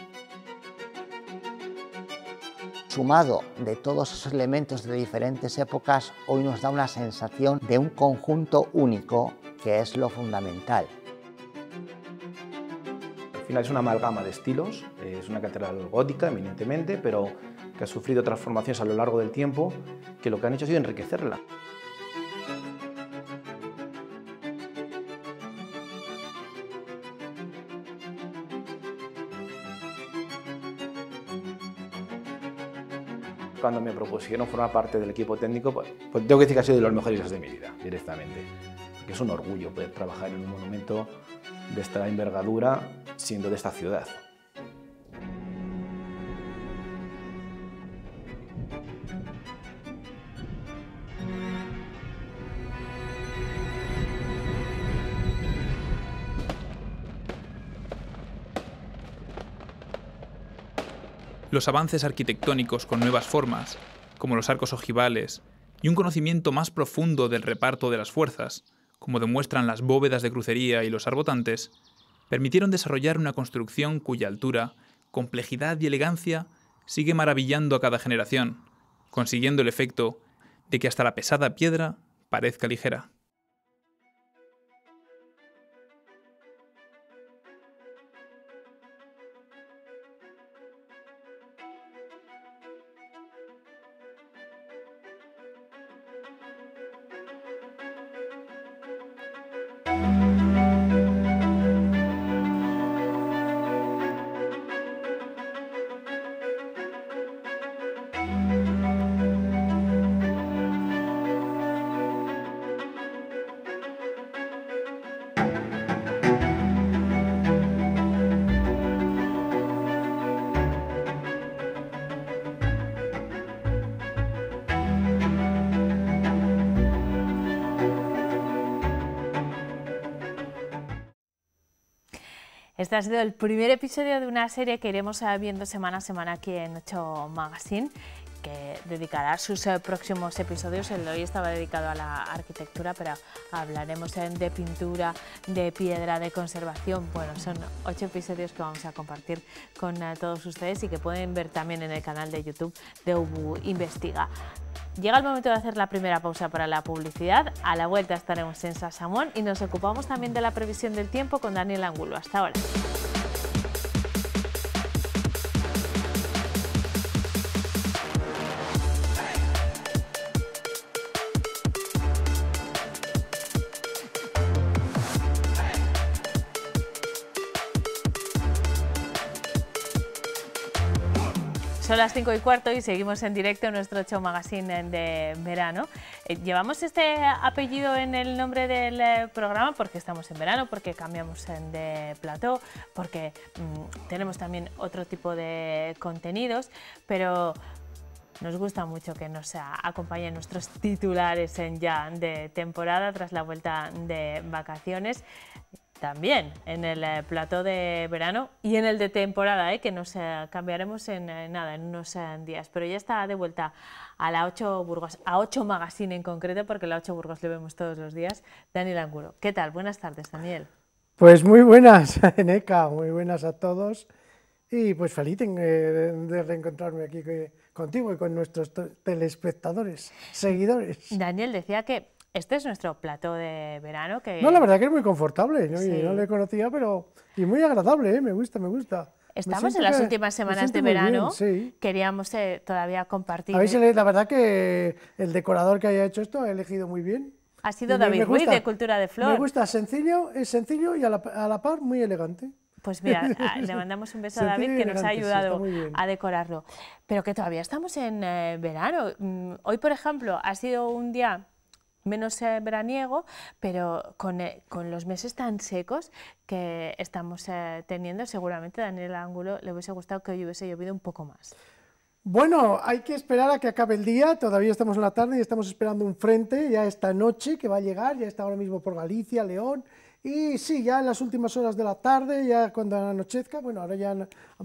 Sumado de todos esos elementos de diferentes épocas, hoy nos da una sensación de un conjunto único que es lo fundamental. Al final es una amalgama de estilos, es una catedral gótica eminentemente, pero que ha sufrido transformaciones a lo largo del tiempo que lo que han hecho ha sido enriquecerla. Cuando me propusieron formar parte del equipo técnico, pues, pues, tengo que decir que ha sido de los mejores días de mi vida, directamente. Es un orgullo poder trabajar en un monumento de esta envergadura siendo de esta ciudad. Los avances arquitectónicos con nuevas formas, como los arcos ojivales, y un conocimiento más profundo del reparto de las fuerzas, como demuestran las bóvedas de crucería y los arbotantes, permitieron desarrollar una construcción cuya altura, complejidad y elegancia sigue maravillando a cada generación, consiguiendo el efecto de que hasta la pesada piedra parezca ligera. Este ha sido el primer episodio de una serie que iremos eh, viendo semana a semana aquí en 8 Magazine que dedicará sus eh, próximos episodios. El de hoy estaba dedicado a la arquitectura, pero hablaremos eh, de pintura, de piedra, de conservación. Bueno, son ocho episodios que vamos a compartir con todos ustedes y que pueden ver también en el canal de YouTube de UBU Investiga. Llega el momento de hacer la primera pausa para la publicidad. A la vuelta estaremos en Sasamón y nos ocupamos también de la previsión del tiempo con Daniel Angulo. Hasta ahora. Las 5 y cuarto y seguimos en directo nuestro show magazine de verano. Eh, llevamos este apellido en el nombre del eh, programa porque estamos en verano, porque cambiamos de plató, porque mm, tenemos también otro tipo de contenidos, pero nos gusta mucho que nos acompañen nuestros titulares en ya de temporada tras la vuelta de vacaciones. También en el eh, plató de verano y en el de temporada, ¿eh? que nos eh, cambiaremos en nada, en unos días. Pero ya está de vuelta a la 8 Burgos, a 8 Magazine en concreto, porque la 8 Burgos lo vemos todos los días. Daniel Anguro, ¿qué tal? Buenas tardes, Daniel. Pues muy buenas, (laughs) Eneca, muy buenas a todos. Y pues feliz de reencontrarme aquí contigo y con nuestros telespectadores, seguidores. Daniel decía que este es nuestro plato de verano que... No, la verdad que es muy confortable, ¿no? no le conocía, pero... Y muy agradable, ¿eh? me gusta, me gusta. Estamos en las últimas semanas de verano, queríamos eh, todavía compartir... A la verdad que el decorador que haya hecho esto ha elegido muy bien. Ha sido David Ruiz de Cultura de Flor. Me gusta, sencillo, es sencillo y a la, a la par muy elegante. Pues mira, (laughs) le mandamos un beso a David que nos ha ayudado a decorarlo. Pero que todavía estamos en eh, verano. Mm, hoy, por ejemplo, ha sido un día menos eh, veraniego, pero con, eh, con, los meses tan secos que estamos eh, teniendo, seguramente a Daniel Ángulo le hubiese gustado que hoy hubiese llovido un poco más. Bueno, hay que esperar a que acabe el día, todavía estamos en la tarde y estamos esperando un frente ya esta noche que va a llegar, ya está ahora mismo por Galicia, León, y sí, ya en las últimas horas de la tarde, ya cuando anochezca, bueno, ahora ya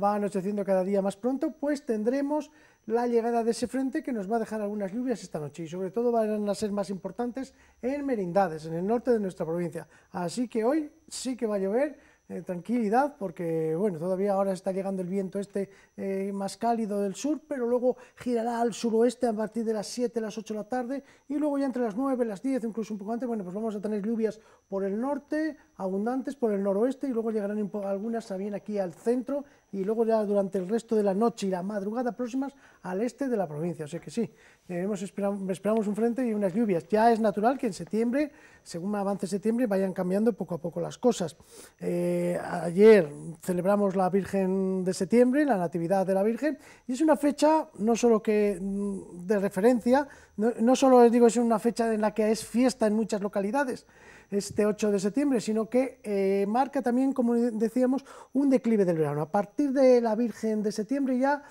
va anocheciendo cada día más pronto, pues tendremos la llegada de ese frente que nos va a dejar algunas lluvias esta noche y sobre todo van a ser más importantes en Merindades, en el norte de nuestra provincia. Así que hoy sí que va a llover, eh, tranquilidad, porque bueno, todavía ahora está llegando el viento este eh, más cálido del sur, pero luego girará al suroeste a partir de las 7, las 8 de la tarde, y luego ya entre las 9, las 10, incluso un poco antes, bueno, pues vamos a tener lluvias por el norte, abundantes por el noroeste, y luego llegarán algunas también aquí al centro, y luego ya durante el resto de la noche y la madrugada próximas al este de la provincia, o sea que sí, esperamos un frente y unas lluvias. Ya es natural que en septiembre, según avance septiembre, vayan cambiando poco a poco las cosas. Eh, ayer celebramos la Virgen de septiembre, la Natividad de la Virgen, y es una fecha no solo que mm, de referencia, no, no solo les digo es una fecha en la que es fiesta en muchas localidades, este 8 de septiembre, sino que eh, marca también, como decíamos, un declive del verano. A partir de la Virgen de septiembre ya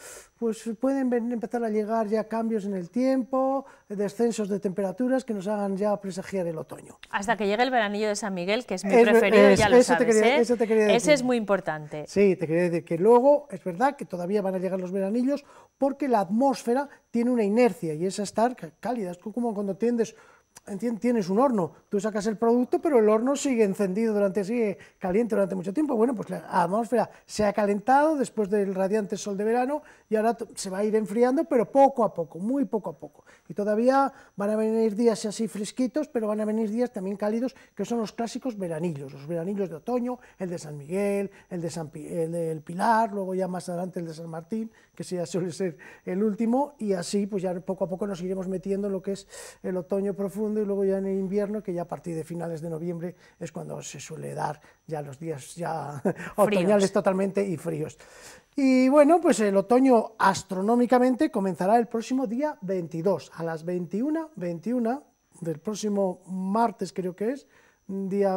pues pueden empezar a llegar ya cambios en el tiempo, descensos de temperaturas que nos hagan ya presagiar el otoño. Hasta que llegue el veranillo de San Miguel, que es mi preferido, ya lo sabes, ¿eh? Ese es muy importante. Sí, te quería decir que luego es verdad que todavía van a llegar los veranillos porque la atmósfera tiene una inercia y es estar cálida, es como cuando tiendes tienes un horno, tú sacas el producto, pero el horno sigue encendido durante, sigue caliente durante mucho tiempo. Bueno, pues la atmósfera se ha calentado después del radiante sol de verano y ahora se va a ir enfriando, pero poco a poco, muy poco a poco. Y todavía van a venir días así fresquitos, pero van a venir días también cálidos, que son los clásicos veranillos, los veranillos de otoño, el de San Miguel, el, de San, el del Pilar, luego ya más adelante el de San Martín, que ya suele ser el último, y así pues ya poco a poco nos iremos metiendo en lo que es el otoño profundo y luego ya en el invierno, que ya a partir de finales de noviembre es cuando se suele dar ya los días ya (laughs) otoñales totalmente y fríos. Y bueno, pues el otoño astronómicamente comenzará el próximo día 22, a las 21, 21 del próximo martes creo que es, día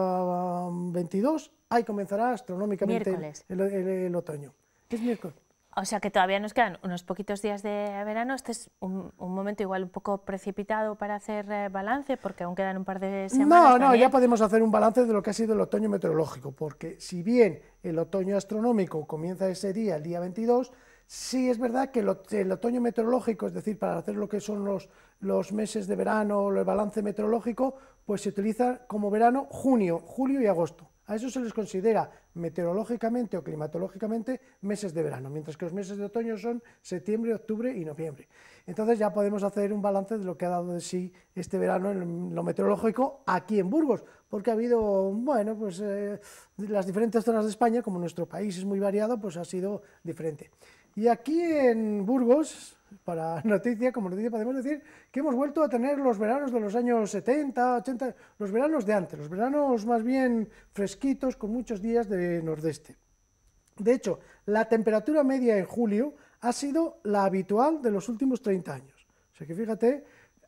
22, ahí comenzará astronómicamente el, el, otoño. Es miércoles. O sea que todavía nos quedan unos poquitos días de verano. Este es un, momento igual un poco precipitado para hacer eh, balance, porque aún quedan un par de semanas. No, no, ya podemos hacer un balance de lo que ha sido el otoño meteorológico, porque si bien el otoño astronómico comienza ese día, el día 22, sí es verdad que el, otoño meteorológico, es decir, para hacer lo que son los, los meses de verano, el balance meteorológico, pues se utiliza como verano junio, julio y agosto. A eso se les considera meteorológicamente o climatológicamente meses de verano, mientras que los meses de otoño son septiembre, octubre y noviembre. Entonces ya podemos hacer un balance de lo que ha dado de sí este verano en lo meteorológico aquí en Burgos, porque ha habido, bueno, pues eh, las diferentes zonas de España, como nuestro país es muy variado, pues ha sido diferente. Y aquí en Burgos, para (laughs) noticia, como noticia podemos decir que hemos vuelto a tener los veranos de los años 70, 80, los veranos de antes, los veranos más bien fresquitos con muchos días de nordeste. De hecho, la temperatura media en julio ha sido la habitual de los últimos 30 años. O sea que fíjate,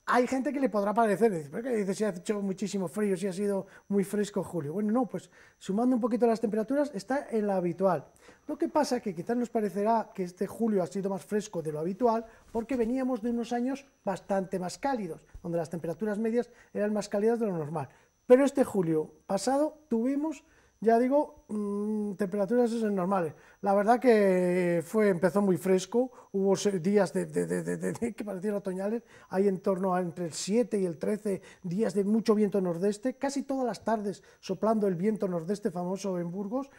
hay gente que le podrá parecer, dice, ¿por qué dice si ha hecho muchísimo frío, si ha sido muy fresco julio? Bueno, no, pues sumando un poquito las temperaturas está en la habitual. Lo que pasa que quizás nos parecerá que este julio ha sido más fresco de lo habitual porque veníamos de unos años bastante más cálidos, donde las temperaturas medias eran más cálidas de lo normal. Pero este julio pasado tuvimos ya digo, mm, temperaturas normales. La verdad que fue, empezó muy fresco, hubo días de, que parecían otoñales, hay en torno a entre el 7 y el 13 días de mucho viento nordeste, casi todas las tardes soplando el viento nordeste famoso en Burgos,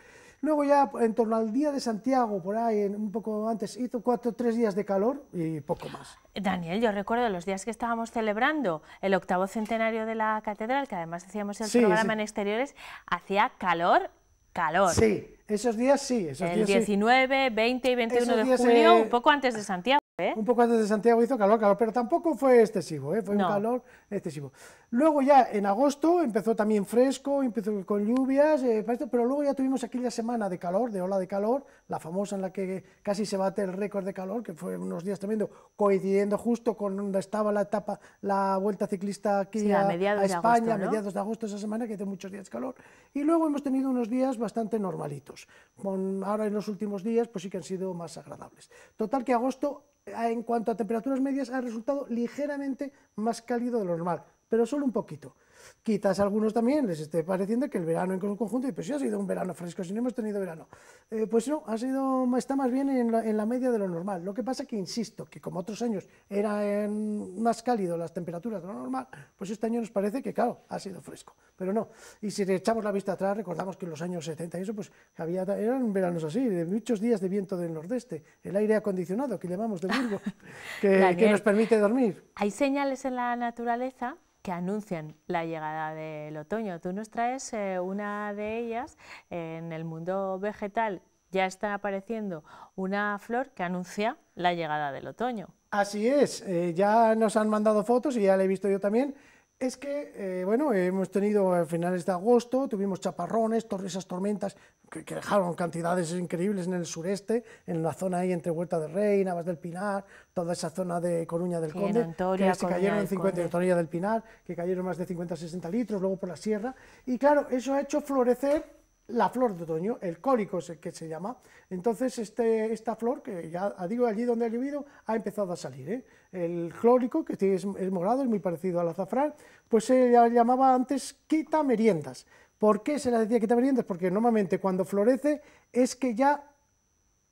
Luego ya en torno al día de Santiago, por ahí, un poco antes, hizo cuatro, tres días de calor y poco más. Daniel, yo recuerdo los días que estábamos celebrando el octavo centenario de la catedral, que además hacíamos el programa en exteriores, hacía calor, calor. Sí, esos días sí. Esos el días 19, 20 y 21 de julio, un poco antes de Santiago. ¿eh? Un poco antes de Santiago hizo calor, calor, pero tampoco fue excesivo, ¿eh? fue un calor excesivo. Luego ya en agosto empezó también fresco, empezó con lluvias, eh, pero luego ya tuvimos aquella semana de calor, de ola de calor, la famosa en la que casi se bate el récord de calor, que fue unos días tremendo, coincidiendo justo con donde estaba la etapa, la vuelta ciclista aquí a, España, a mediados de agosto esa semana, que hizo muchos días de calor. Y luego hemos tenido unos días bastante normalitos. Con, ahora en los últimos días pues sí que han sido más agradables. Total que agosto en cuanto a temperaturas medias ha resultado ligeramente más cálido de lo normal pero solo un poquito. Quizás a algunos también les esté pareciendo que el verano en conjunto, pues sí ha sido un verano fresco, si no hemos tenido verano. Eh, pues no, ha sido, está más bien en la, media de lo normal. Lo que pasa que, insisto, que como otros años eran más cálidos las temperaturas de lo normal, pues este año nos parece que, claro, ha sido fresco. Pero no, y si le echamos la vista atrás, recordamos que en los años 70 y eso, pues había, eran veranos así, de muchos días de viento del nordeste, el aire acondicionado que llamamos de Burgo, (laughs) que, que nos permite dormir. Hay señales en la naturaleza que anuncian la llegada del otoño. Tú nos traes eh, una de ellas en el mundo vegetal. Ya está apareciendo una flor que anuncia la llegada del otoño. Así es, eh, ya nos han mandado fotos y ya la he visto yo también. Es que, eh, bueno, hemos tenido a finales de agosto, tuvimos chaparrones, esas tormentas que, dejaron cantidades increíbles en el sureste, en la zona ahí entre Huerta del Rey, Navas del Pinar, toda esa zona de Coruña del Conde, que se cayeron en 50, Toria del Pinar, que cayeron más de 50-60 litros, luego por la sierra, y claro, eso ha hecho florecer la flor de otoño, el cólico es el que se llama. Entonces este, esta flor, que ya digo allí donde ha llovido, ha empezado a salir. ¿eh? El clórico, que es, es, morado, es muy parecido al azafrán, pues se llamaba antes quita meriendas. ¿Por qué se le decía quita meriendas? Porque normalmente cuando florece es que ya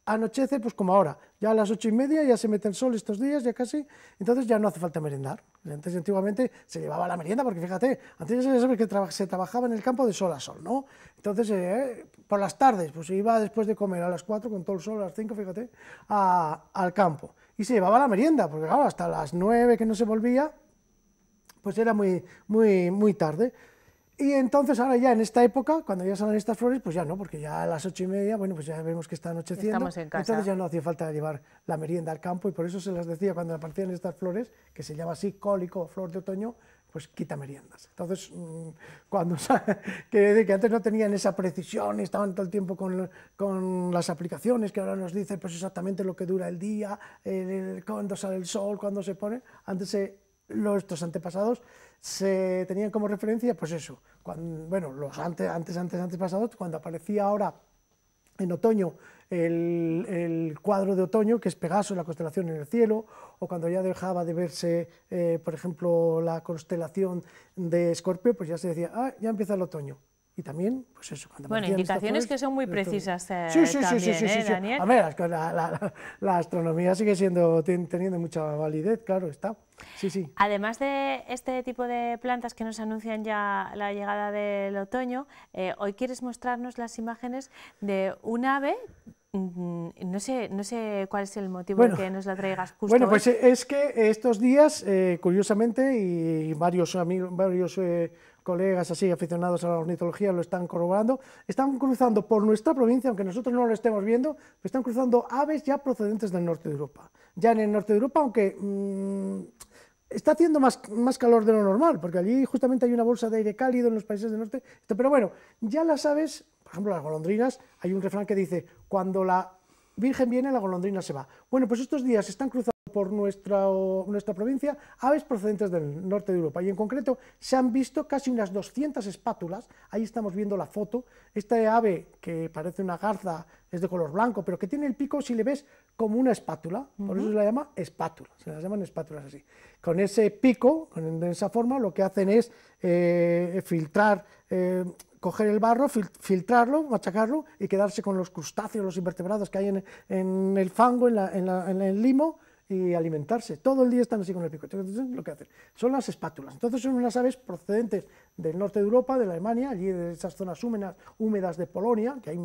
anochece pues como ahora, ya a las ocho y media ya se mete el sol estos días, ya casi, entonces ya no hace falta merendar. Antes antiguamente se llevaba la merienda, porque fíjate, antes ya sabes que se trabajaba en el campo de sol a sol, ¿no? Entonces, eh, por las tardes, pues se iba después de comer a las cuatro con todo el sol, a las cinco, fíjate, al campo. Y se llevaba la merienda, porque claro, hasta las nueve que no se volvía, pues era muy, muy, muy tarde. Y entonces ahora ya en esta época, cuando ya salen estas flores, pues ya no, porque ya a las ocho y media, bueno, pues ya vemos que está anocheciendo, Estamos en casa. entonces ya no hacía falta llevar la merienda al campo y por eso se las decía cuando aparecían estas flores, que se llama así cólico, flor de otoño, pues quita meriendas. Entonces, mm, cuando (laughs) que, que antes no tenían esa precisión y estaban todo el tiempo con, con, las aplicaciones que ahora nos dicen pues exactamente lo que dura el día, cuándo sale el sol, cuándo se pone, antes se nuestros antepasados se tenían como referencia, pues eso, cuando, bueno, los antes, antes, antes, antepasados, cuando aparecía ahora en otoño el, el, cuadro de otoño, que es Pegaso, la constelación en el cielo, o cuando ya dejaba de verse, eh, por ejemplo, la constelación de Escorpio, pues ya se decía, ah, ya empieza el otoño y también, pues eso, cuando Bueno, indicaciones que son muy precisas eh, sí, sí, también, sí, sí, ¿eh, sí, Daniel? A ver, la, la, la, astronomía sigue siendo, teniendo mucha validez, claro, está. Sí, sí. Además de este tipo de plantas que nos anuncian ya la llegada del otoño, eh, hoy quieres mostrarnos las imágenes de un ave no sé, no sé cuál es el motivo de que nos la traigas justo Bueno, pues es que estos días, curiosamente, y varios amigos, varios colegas así aficionados a la ornitología lo están corroborando, están cruzando por nuestra provincia, aunque nosotros no lo estemos viendo, están cruzando aves ya procedentes del norte de Europa. Ya en el norte de Europa, aunque mm, está haciendo más, más calor de lo normal, porque allí justamente hay una bolsa de aire cálido en los países del norte, pero bueno, ya las aves, por ejemplo las golondrinas, hay un refrán que dice, cuando la Virgen viene, la golondrina se va. Bueno, pues estos días están cruzando por nuestra, nuestra provincia aves procedentes del norte de Europa. Y en concreto se han visto casi unas 200 espátulas, ahí estamos viendo la foto, esta ave que parece una garza es de color blanco, pero que tiene el pico, si le ves, como una espátula, por eso se la llama espátula, se las llaman espátulas así. Con ese pico, con esa forma, lo que hacen es eh, filtrar, eh, coger el barro, filtrarlo, machacarlo y quedarse con los crustáceos, los invertebrados que hay en, el fango, en, el limo, y alimentarse. Todo el día están así con el pico. Lo que hacen son las espátulas. Entonces son unas aves procedentes del norte de Europa, de la Alemania, allí de esas zonas húmedas, húmedas de Polonia, que hay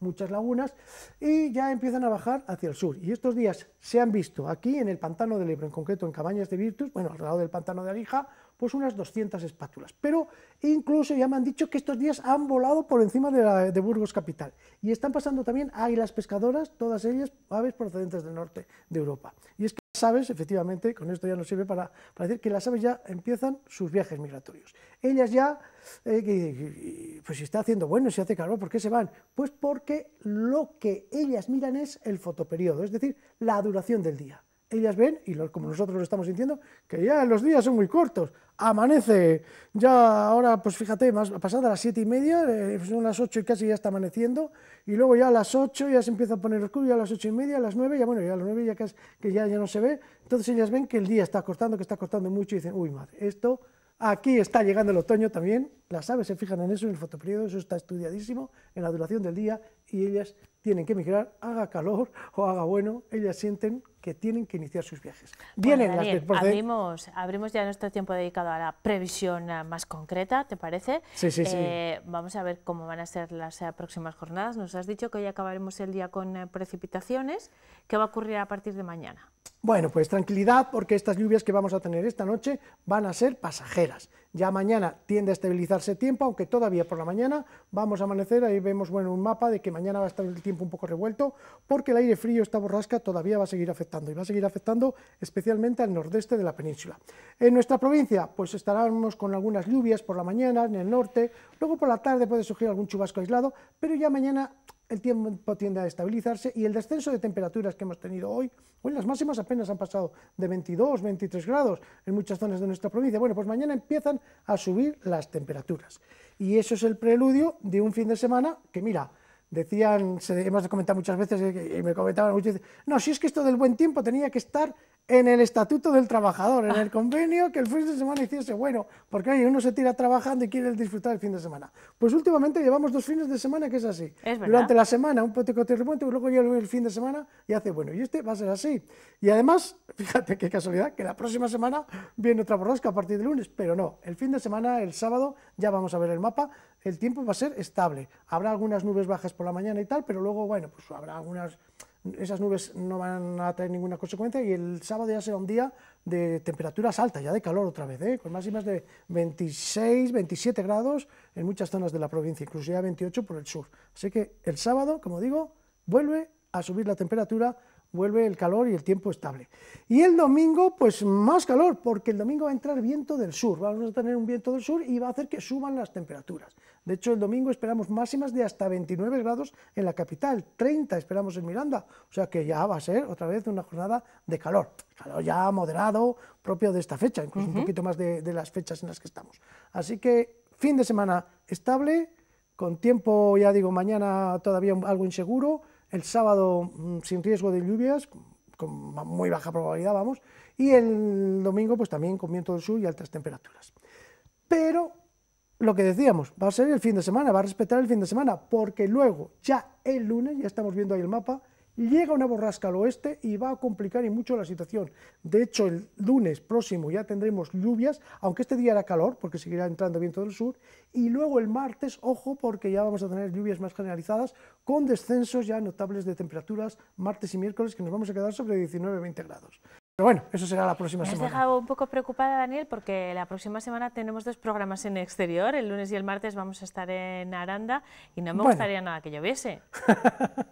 muchas lagunas, y ya empiezan a bajar hacia el sur. Y estos días se han visto aquí en el pantano del Ebro, en concreto en Cabañas de Virtus, bueno, al lado del pantano de Arija, pues unas 200 espátulas. Pero incluso ya me han dicho que estos días han volado por encima de, de, Burgos capital. Y están pasando también águilas pescadoras, todas ellas aves procedentes del norte de Europa. Y es que las aves, efectivamente, con esto ya nos sirve para, decir que las aves ya empiezan sus viajes migratorios. Ellas ya, eh, pues si está haciendo bueno, si hace calor, ¿por qué se van? Pues porque lo que ellas miran es el fotoperiodo, es decir, la duración del día ellas ven, y como nosotros lo estamos sintiendo, que ya los días son muy cortos. Amanece, ya ahora, pues fíjate, más pasada las siete y media, eh, son las ocho y casi ya está amaneciendo, y luego ya a las ocho ya se empieza a poner oscuro, ya a las ocho y media, a las nueve, ya bueno, ya a las nueve ya que, que ya, ya no se ve, entonces ellas ven que el día está cortando, que está cortando mucho, y dicen, uy madre, esto, aquí está llegando el otoño también, las aves se fijan en eso, en el fotoperiodo, eso está estudiadísimo, en la duración del día, y ellas tienen que migrar, haga calor o haga bueno, ellas sienten que tienen que iniciar sus viajes. Vienen las abrimos, abrimos ya nuestro tiempo dedicado a la previsión eh, más concreta, ¿te parece? Sí, sí, eh, Vamos a ver cómo van a ser las eh, próximas jornadas. Nos has dicho que hoy acabaremos el día con precipitaciones. ¿Qué va a ocurrir a partir de mañana? Bueno, pues tranquilidad porque estas lluvias que vamos a tener esta noche van a ser pasajeras. Ya mañana tiende a estabilizarse el tiempo, aunque todavía por la mañana vamos a amanecer, ahí vemos bueno, un mapa de que mañana va a estar el tiempo un poco revuelto, porque el aire frío, esta borrasca, todavía va a seguir afectando, y va a seguir afectando especialmente al nordeste de la península. En nuestra provincia, pues estaremos con algunas lluvias por la mañana, en el norte, luego por la tarde puede surgir algún chubasco aislado, pero ya mañana el tiempo tiende a estabilizarse y el descenso de temperaturas que hemos tenido hoy, hoy las máximas apenas han pasado de 22, 23 grados en muchas zonas de nuestra provincia, bueno, pues mañana empiezan a subir las temperaturas. Y eso es el preludio de un fin de semana que, mira, decían, hemos comentado muchas veces, y me comentaban muchas veces, no, si es que esto del buen tiempo tenía que estar en el Estatuto del Trabajador, en el convenio, que el fin de semana hiciese bueno, porque oye, uno se tira trabajando y quiere disfrutar el fin de semana. Pues últimamente llevamos dos fines de semana que es así. Durante la semana un de remonte y luego llega el fin de semana y hace bueno. Y este va a ser así. Y además, (laughs) fíjate qué casualidad, que la próxima semana viene otra borrasca a partir del lunes, pero no, el fin de semana, el sábado, ya vamos a ver el mapa, el tiempo va a ser estable. Habrá algunas nubes bajas por la mañana y tal, pero luego, bueno, pues habrá algunas esas nubes no van a traer ninguna consecuencia y el sábado ya será un día de temperaturas altas, ya de calor otra vez, ¿eh? con máximas de 26, 27 grados en muchas zonas de la provincia, incluso ya 28 por el sur. Así que el sábado, como digo, vuelve a subir la temperatura vuelve el calor y el tiempo estable. Y el domingo, pues más calor, porque el domingo va a entrar viento del sur, vamos a tener un viento del sur y va a hacer que suban las temperaturas. De hecho, el domingo esperamos máximas de hasta 29 grados en la capital, 30 esperamos en Miranda, o sea que ya va a ser otra vez una jornada de calor, calor ya moderado, propio de esta fecha, incluso un poquito más de, de las fechas en las que estamos. Así que fin de semana estable, con tiempo, ya digo, mañana todavía algo inseguro, el sábado mm, sin riesgo de lluvias, con muy baja probabilidad, vamos, y el domingo pues también con viento del sur y altas temperaturas. Pero lo que decíamos, va a ser el fin de semana, va a respetar el fin de semana, porque luego, ya el lunes, ya estamos viendo ahí el mapa, llega una borrasca al oeste y va a complicar y mucho la situación. De hecho, el lunes próximo ya tendremos lluvias, aunque este día era calor, porque seguirá entrando viento del sur, y luego el martes, ojo, porque ya vamos a tener lluvias más generalizadas, con descensos ya notables de temperaturas martes y miércoles, que nos vamos a quedar sobre 19-20 grados. Pero bueno, eso será la próxima semana. Me has dejado un poco preocupada, Daniel, porque la próxima semana tenemos dos programas en exterior. El lunes y el martes vamos a estar en Aranda y no me gustaría nada que lloviese.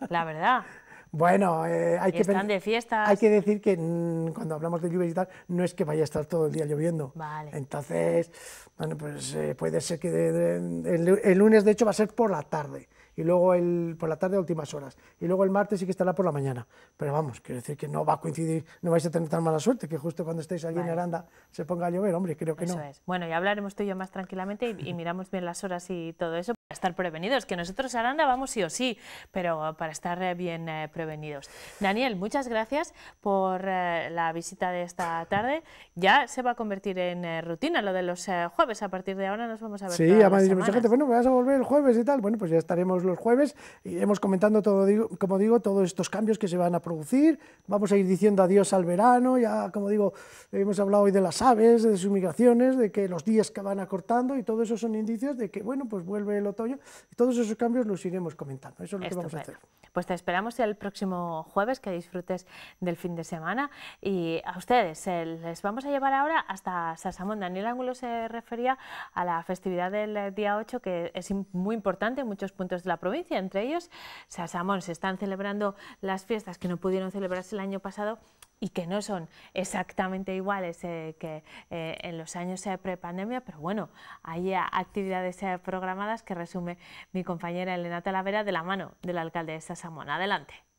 la verdad. (laughs) Bueno, eh, hay, que están de fiestas. hay que decir que cuando hablamos de lluvia y tal, no es que vaya a estar todo el día lloviendo. Vale. Entonces, bueno, pues eh, puede ser que el, lunes, de hecho, va a ser por la tarde. y luego el, por la tarde a últimas horas, y luego el martes sí que estará por la mañana. Pero vamos, quiero decir que no va a coincidir, no vais a tener tan mala suerte que justo cuando estéis allí en Aranda se ponga a llover, hombre, creo que eso no. Es. Bueno, ya hablaremos tú y yo más tranquilamente y, y miramos bien las horas y todo eso estar prevenidos, que nosotros Aranda vamos sí o sí, pero para estar eh, bien eh, prevenidos. Daniel, muchas gracias por eh, la visita de esta tarde. Ya se va a convertir en eh, rutina lo de los jueves, a partir de ahora nos vamos a ver Sí, además dice mucha gente, bueno, me vas a volver el jueves y tal. Bueno, pues ya estaremos los jueves, iremos comentando todo, digo- como digo, todos estos cambios que se van a producir. Vamos a ir diciendo adiós al verano, ya como digo, hemos hablado hoy de las aves, de sus migraciones, de que los días que van acortando y todo eso son indicios de que, bueno, pues vuelve el otoño y todos esos cambios los iremos comentando. Eso es lo que vamos a hacer. Pues te esperamos el próximo jueves, que disfrutes del fin de semana. Y a ustedes eh, les vamos a llevar ahora hasta Sasamón. Daniel Ángulo se refería a la festividad del eh, día 8, que es muy importante en muchos puntos de la provincia, entre ellos Sasamón. Se están celebrando las fiestas que no pudieron celebrarse el año pasado y que no son exactamente iguales eh, que eh, en los años prepandemia, pero bueno, hay actividades eh, programadas que resume mi compañera Elena Talavera de la mano del alcalde de Sasamón. Adelante.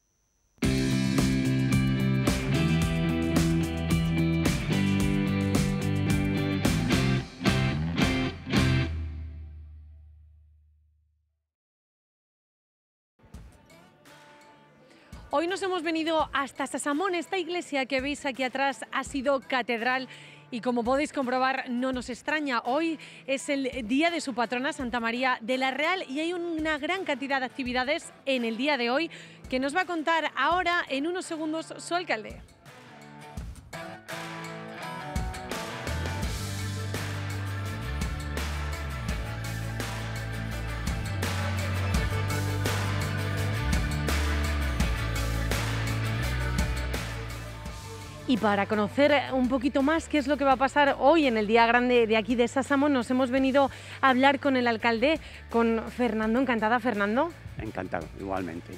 Hoy nos hemos venido hasta Sasamón. Esta iglesia que veis aquí atrás ha sido catedral y como podéis comprobar no nos extraña. Hoy es el día de su patrona Santa María de la Real y hay una gran cantidad de actividades en el día de hoy que nos va a contar ahora en unos segundos su alcalde. Y para conocer un poquito más qué es lo que va a pasar hoy en el día grande de aquí de Sasamón, nos hemos venido a hablar con el alcalde, con Fernando. Encantada, Fernando. Encantado, igualmente.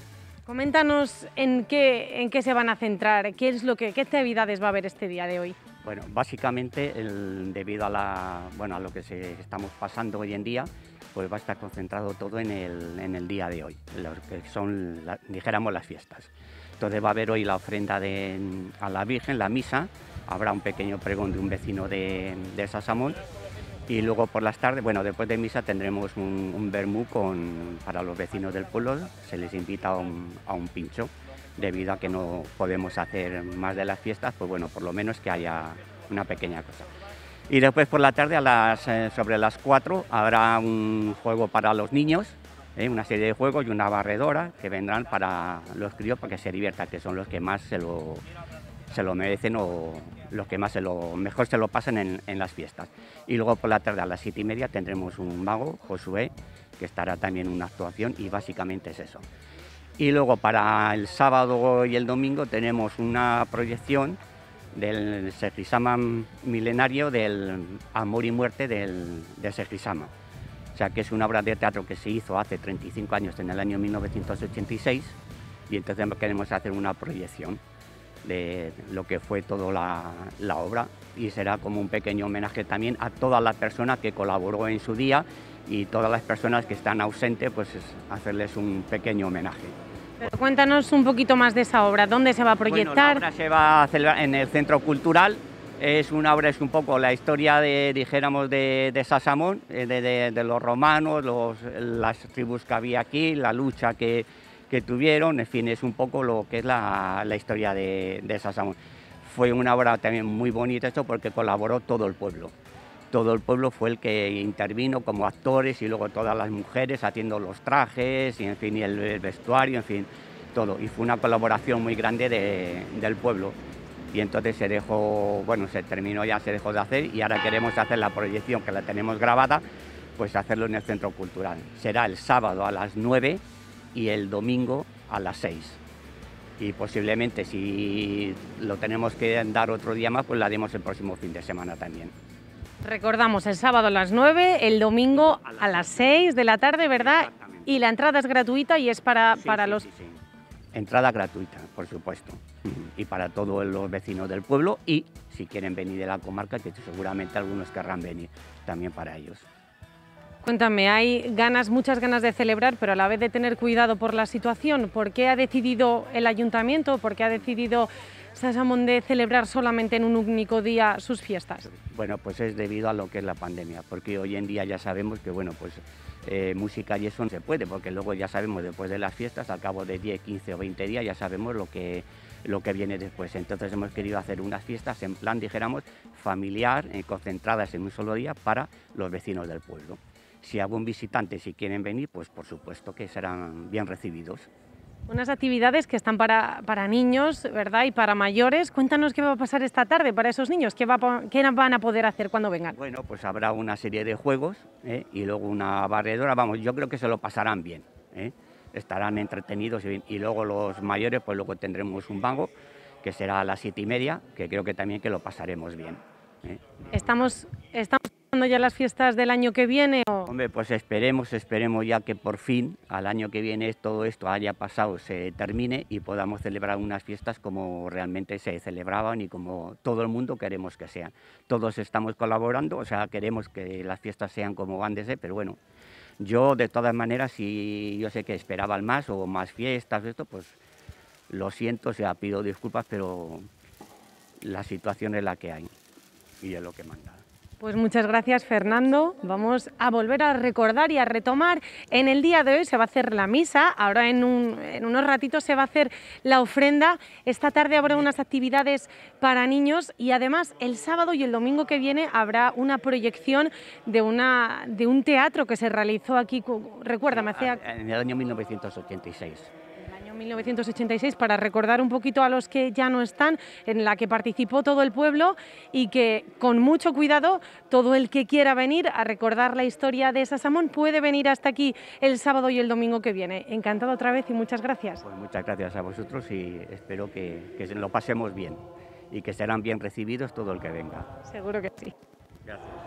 Coméntanos en qué, en qué se van a centrar, qué es lo que, qué actividades va a haber este día de hoy. Bueno, básicamente el- debido a, la, bueno, a lo que se, estamos pasando hoy en día, pues va a estar concentrado todo en el, en el día de hoy, lo que son, la- dijéramos, las fiestas. Entonces va a haber hoy la ofrenda de, a la Virgen, la misa, habrá un pequeño pregón de un vecino de, de Sasamón. Y luego por las tardes, bueno, después de misa tendremos un, un vermú con, para los vecinos del pueblo, se les invita a un, pincho, debido a que no podemos hacer más de las fiestas, pues bueno, por lo menos que haya una pequeña cosa. Y después por la tarde, a las, eh, sobre las 4, habrá un juego para los niños, ¿eh? una serie de juegos y una barredora que vendrán para los críos para que se diviertan, que son los que más se lo, se lo merecen o los que más se lo, mejor se lo pasan en, las fiestas. Y luego por la tarde a las siete y media tendremos un mago, Josué, que estará también en una actuación y básicamente es eso. Y luego para el sábado y el domingo tenemos una proyección del Sergisama milenario del Amor y Muerte del, de Sergisama. O sea que es una obra de teatro que se hizo hace 35 años, en el año 1986, y entonces queremos hacer una proyección de lo que fue toda la, la obra y será como un pequeño homenaje también a todas las personas que colaboró en su día y todas las personas que están ausentes, pues es hacerles un pequeño homenaje. Pero cuéntanos un poquito más de esa obra, dónde se va a Bueno, la proyectar. obra se va a celebrar en el Centro Cultural. Es una obra, es un poco la historia de, dijéramos, de, Sasamón, eh, de, los romanos, las tribus que había aquí, la lucha que, que tuvieron, en fin, es un poco lo que es la, la historia de, Sasamón. Fue una obra también muy bonita esto porque colaboró todo el pueblo. Todo el pueblo fue el que intervino como actores y luego todas las mujeres haciendo los trajes y en fin, y el, vestuario, en fin, todo. Y fue una colaboración muy grande de- del pueblo. Y entonces se dejó, bueno, se terminó ya, se dejó de hacer y ahora queremos hacer la proyección que la tenemos grabada, pues hacerlo en el Centro Cultural. Será el sábado a las 9 y el domingo a las 6. Y posiblemente si lo tenemos que dar otro día más, pues la haremos el próximo fin de semana también. Recordamos, el sábado a las 9, el domingo a las 6 de la tarde, ¿verdad? Y la entrada es gratuita y es para, Sí, para sí, los... sí. Entrada gratuita, por supuesto. Y para todos los vecinos del pueblo y si quieren venir de la comarca, que seguramente algunos querrán venir también para ellos. Cuéntame, hay ganas, muchas ganas de celebrar, pero a la vez de tener cuidado por la situación. ¿Por qué ha decidido el ayuntamiento, por qué ha decidido Sasamón de celebrar solamente en un único día sus fiestas? Bueno, pues es debido a lo que es la pandemia, porque hoy en día ya sabemos que, bueno, pues eh, música y eso se puede, porque luego ya sabemos después de las fiestas, al cabo de 10, 15 o 20 días, ya sabemos lo que, lo que viene después. Entonces hemos querido hacer unas fiestas en plan, dijéramos, familiar, eh, concentradas en un solo día para los vecinos del pueblo. Si algún visitante, si quieren venir, pues por supuesto que serán bien recibidos. Unas actividades que están para, para niños, ¿verdad? Y para mayores. Cuéntanos qué va a pasar esta tarde para esos niños, qué, va, qué van a poder hacer cuando vengan. Bueno, pues habrá una serie de juegos ¿eh? y luego una barredora. Vamos, yo creo que se lo pasarán bien. ¿eh? Estarán entretenidos y, luego los mayores, pues luego tendremos un bango que será a las siete y media, que creo que también que lo pasaremos bien. ¿eh? Estamos, estamos ya las fiestas del año que viene? Hombre, pues esperemos, esperemos ya que por fin al año que viene todo esto haya pasado, se termine y podamos celebrar unas fiestas como realmente se celebraban y como todo el mundo queremos que sean. Todos estamos colaborando, o sea, queremos que las fiestas sean como van de ser, pero bueno, yo de todas maneras, si yo sé que esperaba más o más fiestas, esto, pues lo siento, o sea, pido disculpas, pero la situación es la que hay y es lo que manda. Pues muchas gracias Fernando. Vamos a volver a recordar y a retomar. En el día de hoy se va a hacer la misa, ahora en, unos ratitos se va a hacer la ofrenda. Esta tarde habrá unas actividades para niños y además el sábado y el domingo que viene habrá una proyección de, una, de un teatro que se realizó aquí, recuérdame, hacía... En el año 1986. 1986 para recordar un poquito a los que ya no están, en la que participó todo el pueblo y que con mucho cuidado todo el que quiera venir a recordar la historia de Sasamón puede venir hasta aquí el sábado y el domingo que viene. Encantado otra vez y muchas gracias. Pues muchas gracias a vosotros y espero que, que lo pasemos bien y que serán bien recibidos todo el que venga. Seguro que sí. Gracias.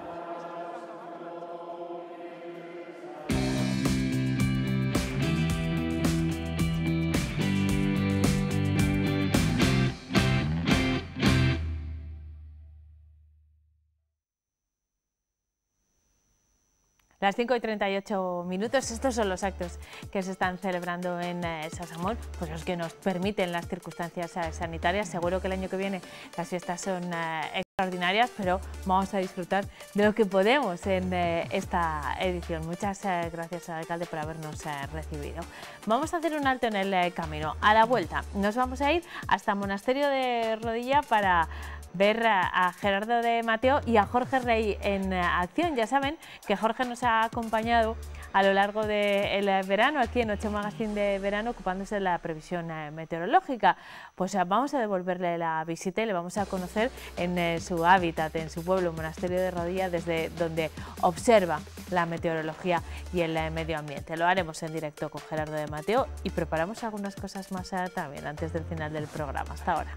Las 5 y 38 minutos, estos son los actos que se están celebrando en eh, Sasamón, pues los que nos permiten las circunstancias eh, sanitarias. Seguro que el año que viene las fiestas son eh, extraordinarias, pero vamos a disfrutar de lo que podemos en esta edición. Muchas gracias al alcalde por habernos recibido. Vamos a hacer un alto en el camino. A la vuelta nos vamos a ir hasta Monasterio de Rodilla para ver a, Gerardo de Mateo y a Jorge Rey en eh, acción. Ya saben que Jorge nos ha acompañado a lo largo del verano, aquí en Ocho Magazine de verano, ocupándose de la previsión eh, meteorológica. Pues eh, vamos a devolverle la visita y le vamos a conocer en su hábitat, en su pueblo, Monasterio de Rodilla, desde donde observa la meteorología y el medio ambiente. Lo haremos en directo con Gerardo de Mateo y preparamos algunas cosas más también antes del final del programa. Hasta ahora.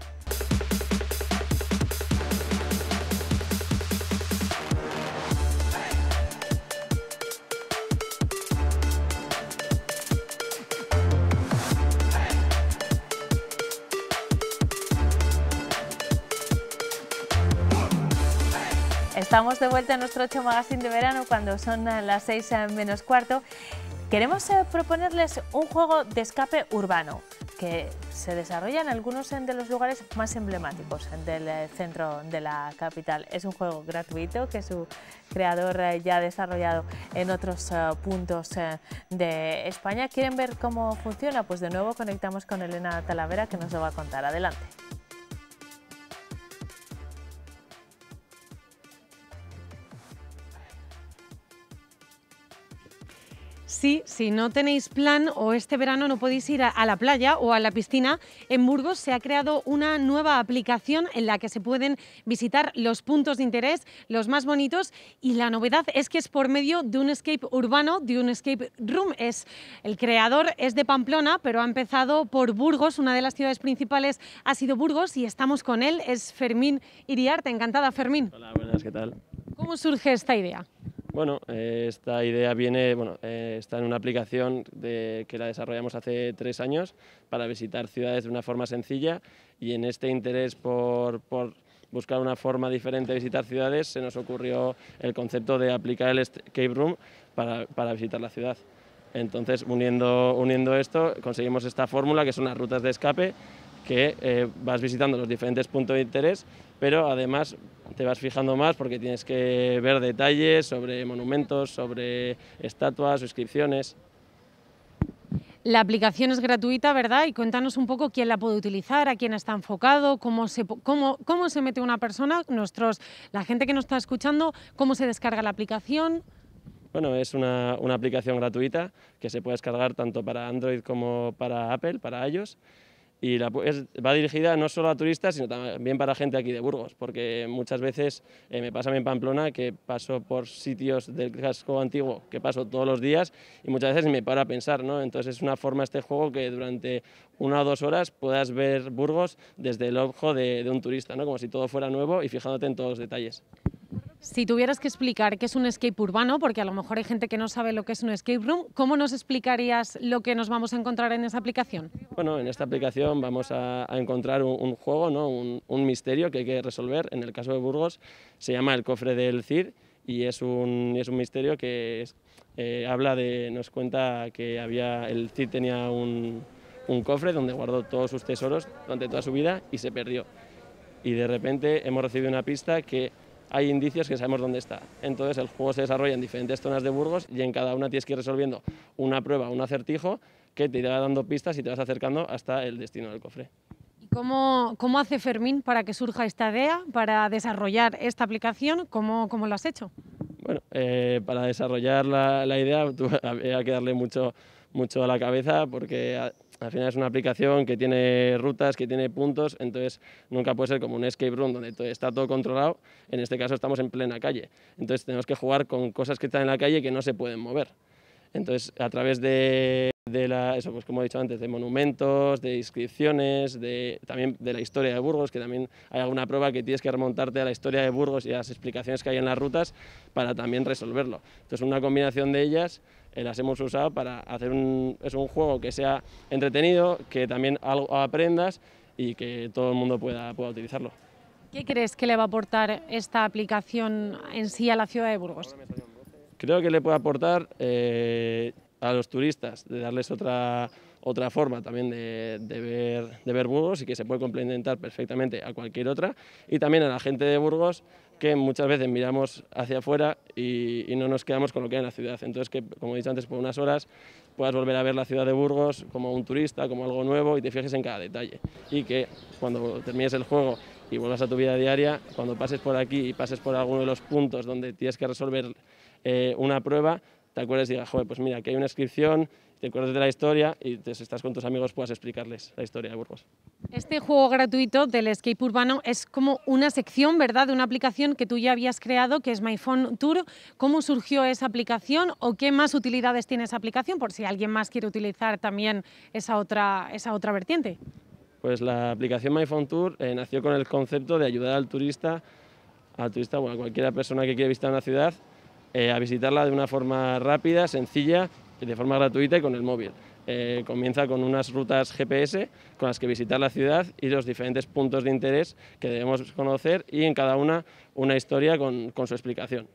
Estamos de vuelta en nuestro 8 Magazine de verano cuando son eh, las 6 eh, menos cuarto. Queremos eh, proponerles un juego de escape urbano que se desarrolla en algunos de los lugares más emblemáticos del centro de la capital. Es un juego gratuito que su creador ya ha desarrollado en otros puntos de España. ¿Quieren ver cómo funciona? Pues de nuevo conectamos con Elena Talavera que nos lo va a contar. Adelante. Sí, si no tenéis plan o este verano no podéis ir a, la playa o a la piscina, en Burgos se ha creado una nueva aplicación en la que se pueden visitar los puntos de interés, los más bonitos, y la novedad es que es por medio de un escape urbano, de un escape room. Es, el creador es de Pamplona, pero ha empezado por Burgos, una de las ciudades principales ha sido Burgos, y estamos con él, es Fermín Iriarte. Encantada, Fermín. Hola, buenas, ¿qué tal? ¿Cómo surge esta idea? Bueno, eh, esta idea viene, bueno, eh, está en una aplicación que la desarrollamos hace tres años para visitar ciudades de una forma sencilla y en este interés por, por, buscar una forma diferente de visitar ciudades, se nos ocurrió el concepto de aplicar el escape room para, para visitar la ciudad. Entonces, uniendo, uniendo esto, conseguimos esta fórmula que son las rutas de escape que eh, vas visitando los diferentes puntos de interés, pero además te vas fijando más porque tienes que ver detalles sobre monumentos, sobre estatuas, inscripciones. La aplicación es gratuita, ¿verdad? Y cuéntanos un poco quién la puede utilizar, a quién está enfocado, cómo se, cómo, cómo se mete una persona, nuestros, la gente que nos está escuchando, cómo se descarga la aplicación. Bueno, es una, una aplicación gratuita que se puede descargar tanto para Android como para Apple, para iOS y la, va dirigida no solo a turistas, sino también para gente aquí de Burgos, porque muchas veces eh, me pasa en Pamplona que paso por sitios del casco antiguo que paso todos los días y muchas veces me paro a pensar, ¿no? Entonces es una forma este juego que durante una o dos horas puedas ver Burgos desde el ojo de, de un turista, ¿no? Como si todo fuera nuevo y fijándote en todos los detalles. Si tuvieras que explicar qué es un escape urbano, porque a lo mejor hay gente que no sabe lo que es un escape room, ¿cómo nos explicarías lo que nos vamos a encontrar en esa aplicación? Bueno, en esta aplicación vamos a, encontrar un, juego, ¿no? Un, misterio que hay que resolver. En el caso de Burgos se llama el cofre del Cid y es un, misterio que eh, habla de, nos cuenta que había, el Cid tenía un cofre donde guardó todos sus tesoros durante toda su vida y se perdió. Y de repente hemos recibido una pista que hay indicios que sabemos dónde está. Entonces el juego se desarrolla en diferentes zonas de Burgos y en cada una tienes que ir resolviendo una prueba, un acertijo que te irá dando pistas y te vas acercando hasta el destino del cofre. ¿Y cómo, cómo hace Fermín para que surja esta idea, para desarrollar esta aplicación? ¿Cómo, cómo lo has hecho? Bueno, eh, para desarrollar la, la idea (laughs) había que darle mucho, mucho a la cabeza porque al final es una aplicación que tiene rutas, que tiene puntos, entonces nunca puede ser como un escape room donde está todo controlado. En este caso estamos en plena calle, entonces tenemos que jugar con cosas que están en la calle que no se pueden mover. Entonces, a través de, la, eso, pues como he dicho antes, de monumentos, de inscripciones, de, también de la historia de Burgos, que también hay alguna prueba que tienes que remontarte a la historia de Burgos y a las explicaciones que hay en las rutas para también resolverlo. Entonces, una combinación de ellas eh, las hemos usado para hacer un, es un juego que sea entretenido, que también algo aprendas y que todo el mundo pueda, pueda utilizarlo. ¿Qué crees que le va a aportar esta aplicación en sí a la ciudad de Burgos? Creo que le puede aportar eh, a los turistas, de darles otra, otra forma también de, de, ver, de ver Burgos y que se puede complementar perfectamente a cualquier otra. Y también a la gente de Burgos que muchas veces miramos hacia afuera y, no nos quedamos con lo que hay en la ciudad. Entonces, que como he dicho antes, por unas horas puedas volver a ver la ciudad de Burgos como un turista, como algo nuevo y te fijes en cada detalle. Y que cuando termines el juego y vuelvas a tu vida diaria, cuando pases por aquí y pases por alguno de los puntos donde tienes que resolver eh, una prueba, te acuerdas y digas, joder, pues mira, aquí hay una inscripción, te acuerdas de la historia y te, si estás con tus amigos puedas explicarles la historia de Burgos. Este juego gratuito del escape urbano es como una sección, ¿verdad?, de una aplicación que tú ya habías creado, que es MyPhone Tour. ¿Cómo surgió esa aplicación o qué más utilidades tiene esa aplicación, por si alguien más quiere utilizar también esa otra, esa otra vertiente? Pues la aplicación MyPhone Tour eh, nació con el concepto de ayudar al turista, al turista, bueno, a cualquier persona que quiera visitar una ciudad, eh, a visitarla de una forma rápida, sencilla, de forma gratuita y con el móvil. Eh, comienza con unas rutas GPS con las que visitar la ciudad y los diferentes puntos de interés que debemos conocer y en cada una una historia con, con su explicación.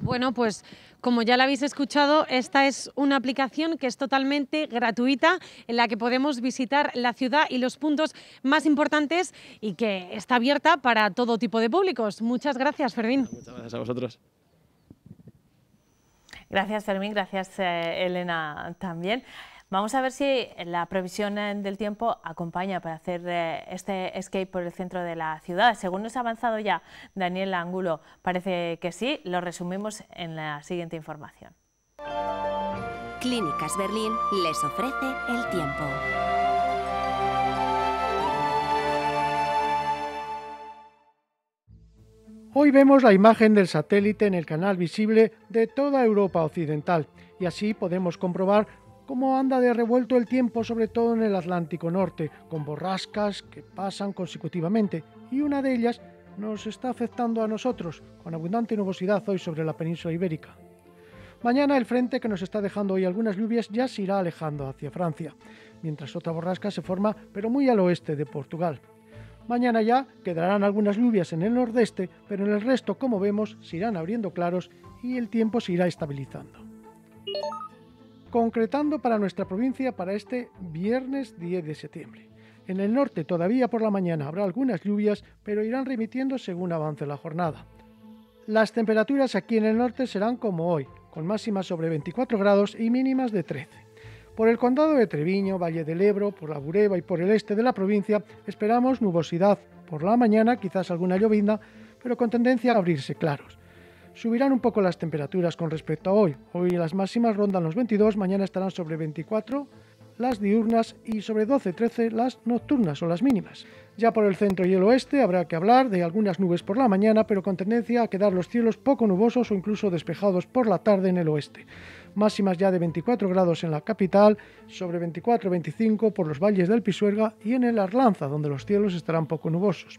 Bueno, pues como ya la habéis escuchado, esta es una aplicación que es totalmente gratuita, en la que podemos visitar la ciudad y los puntos más importantes y que está abierta para todo tipo de públicos. Muchas gracias, Fermín. Muchas gracias a vosotros. Gracias, Fermín. Gracias, eh, Elena, también. Vamos a ver si la previsión eh, del tiempo acompaña para hacer eh, este escape por el centro de la ciudad. Según nos ha avanzado ya Daniel Angulo, parece que sí. Lo resumimos en la siguiente información. Clínicas Berlín les ofrece el tiempo. Hoy vemos la imagen del satélite en el canal visible de toda Europa occidental y así podemos comprobar cómo anda de revuelto el tiempo, sobre todo en el Atlántico Norte, con borrascas que pasan consecutivamente y una de ellas nos está afectando a nosotros, con abundante nubosidad hoy sobre la península ibérica. Mañana el frente que nos está dejando hoy algunas lluvias ya se irá alejando hacia Francia, mientras otra borrasca se forma pero muy al oeste de Portugal. Mañana ya quedarán algunas lluvias en el nordeste, pero en el resto, como vemos, se irán abriendo claros y el tiempo se irá estabilizando. Concretando para nuestra provincia para este viernes 10 de septiembre. En el norte todavía por la mañana habrá algunas lluvias, pero irán remitiendo según avance la jornada. Las temperaturas aquí en el norte serán como hoy, con máximas sobre 24 grados y mínimas de 13. Por el condado de Treviño, Valle del Ebro, por la Bureba y por el este de la provincia esperamos nubosidad por la mañana, quizás alguna llovizna, pero con tendencia a abrirse claros. Subirán un poco las temperaturas con respecto a hoy. Hoy las máximas rondan los 22, mañana estarán sobre 24 las diurnas y sobre 12-13 las nocturnas o las mínimas. Ya por el centro y el oeste habrá que hablar de algunas nubes por la mañana, pero con tendencia a quedar los cielos poco nubosos o incluso despejados por la tarde en el oeste. Máximas ya de 24 grados en la capital, sobre 24-25 por los valles del Pisuerga y en el Arlanza, donde los cielos estarán poco nubosos.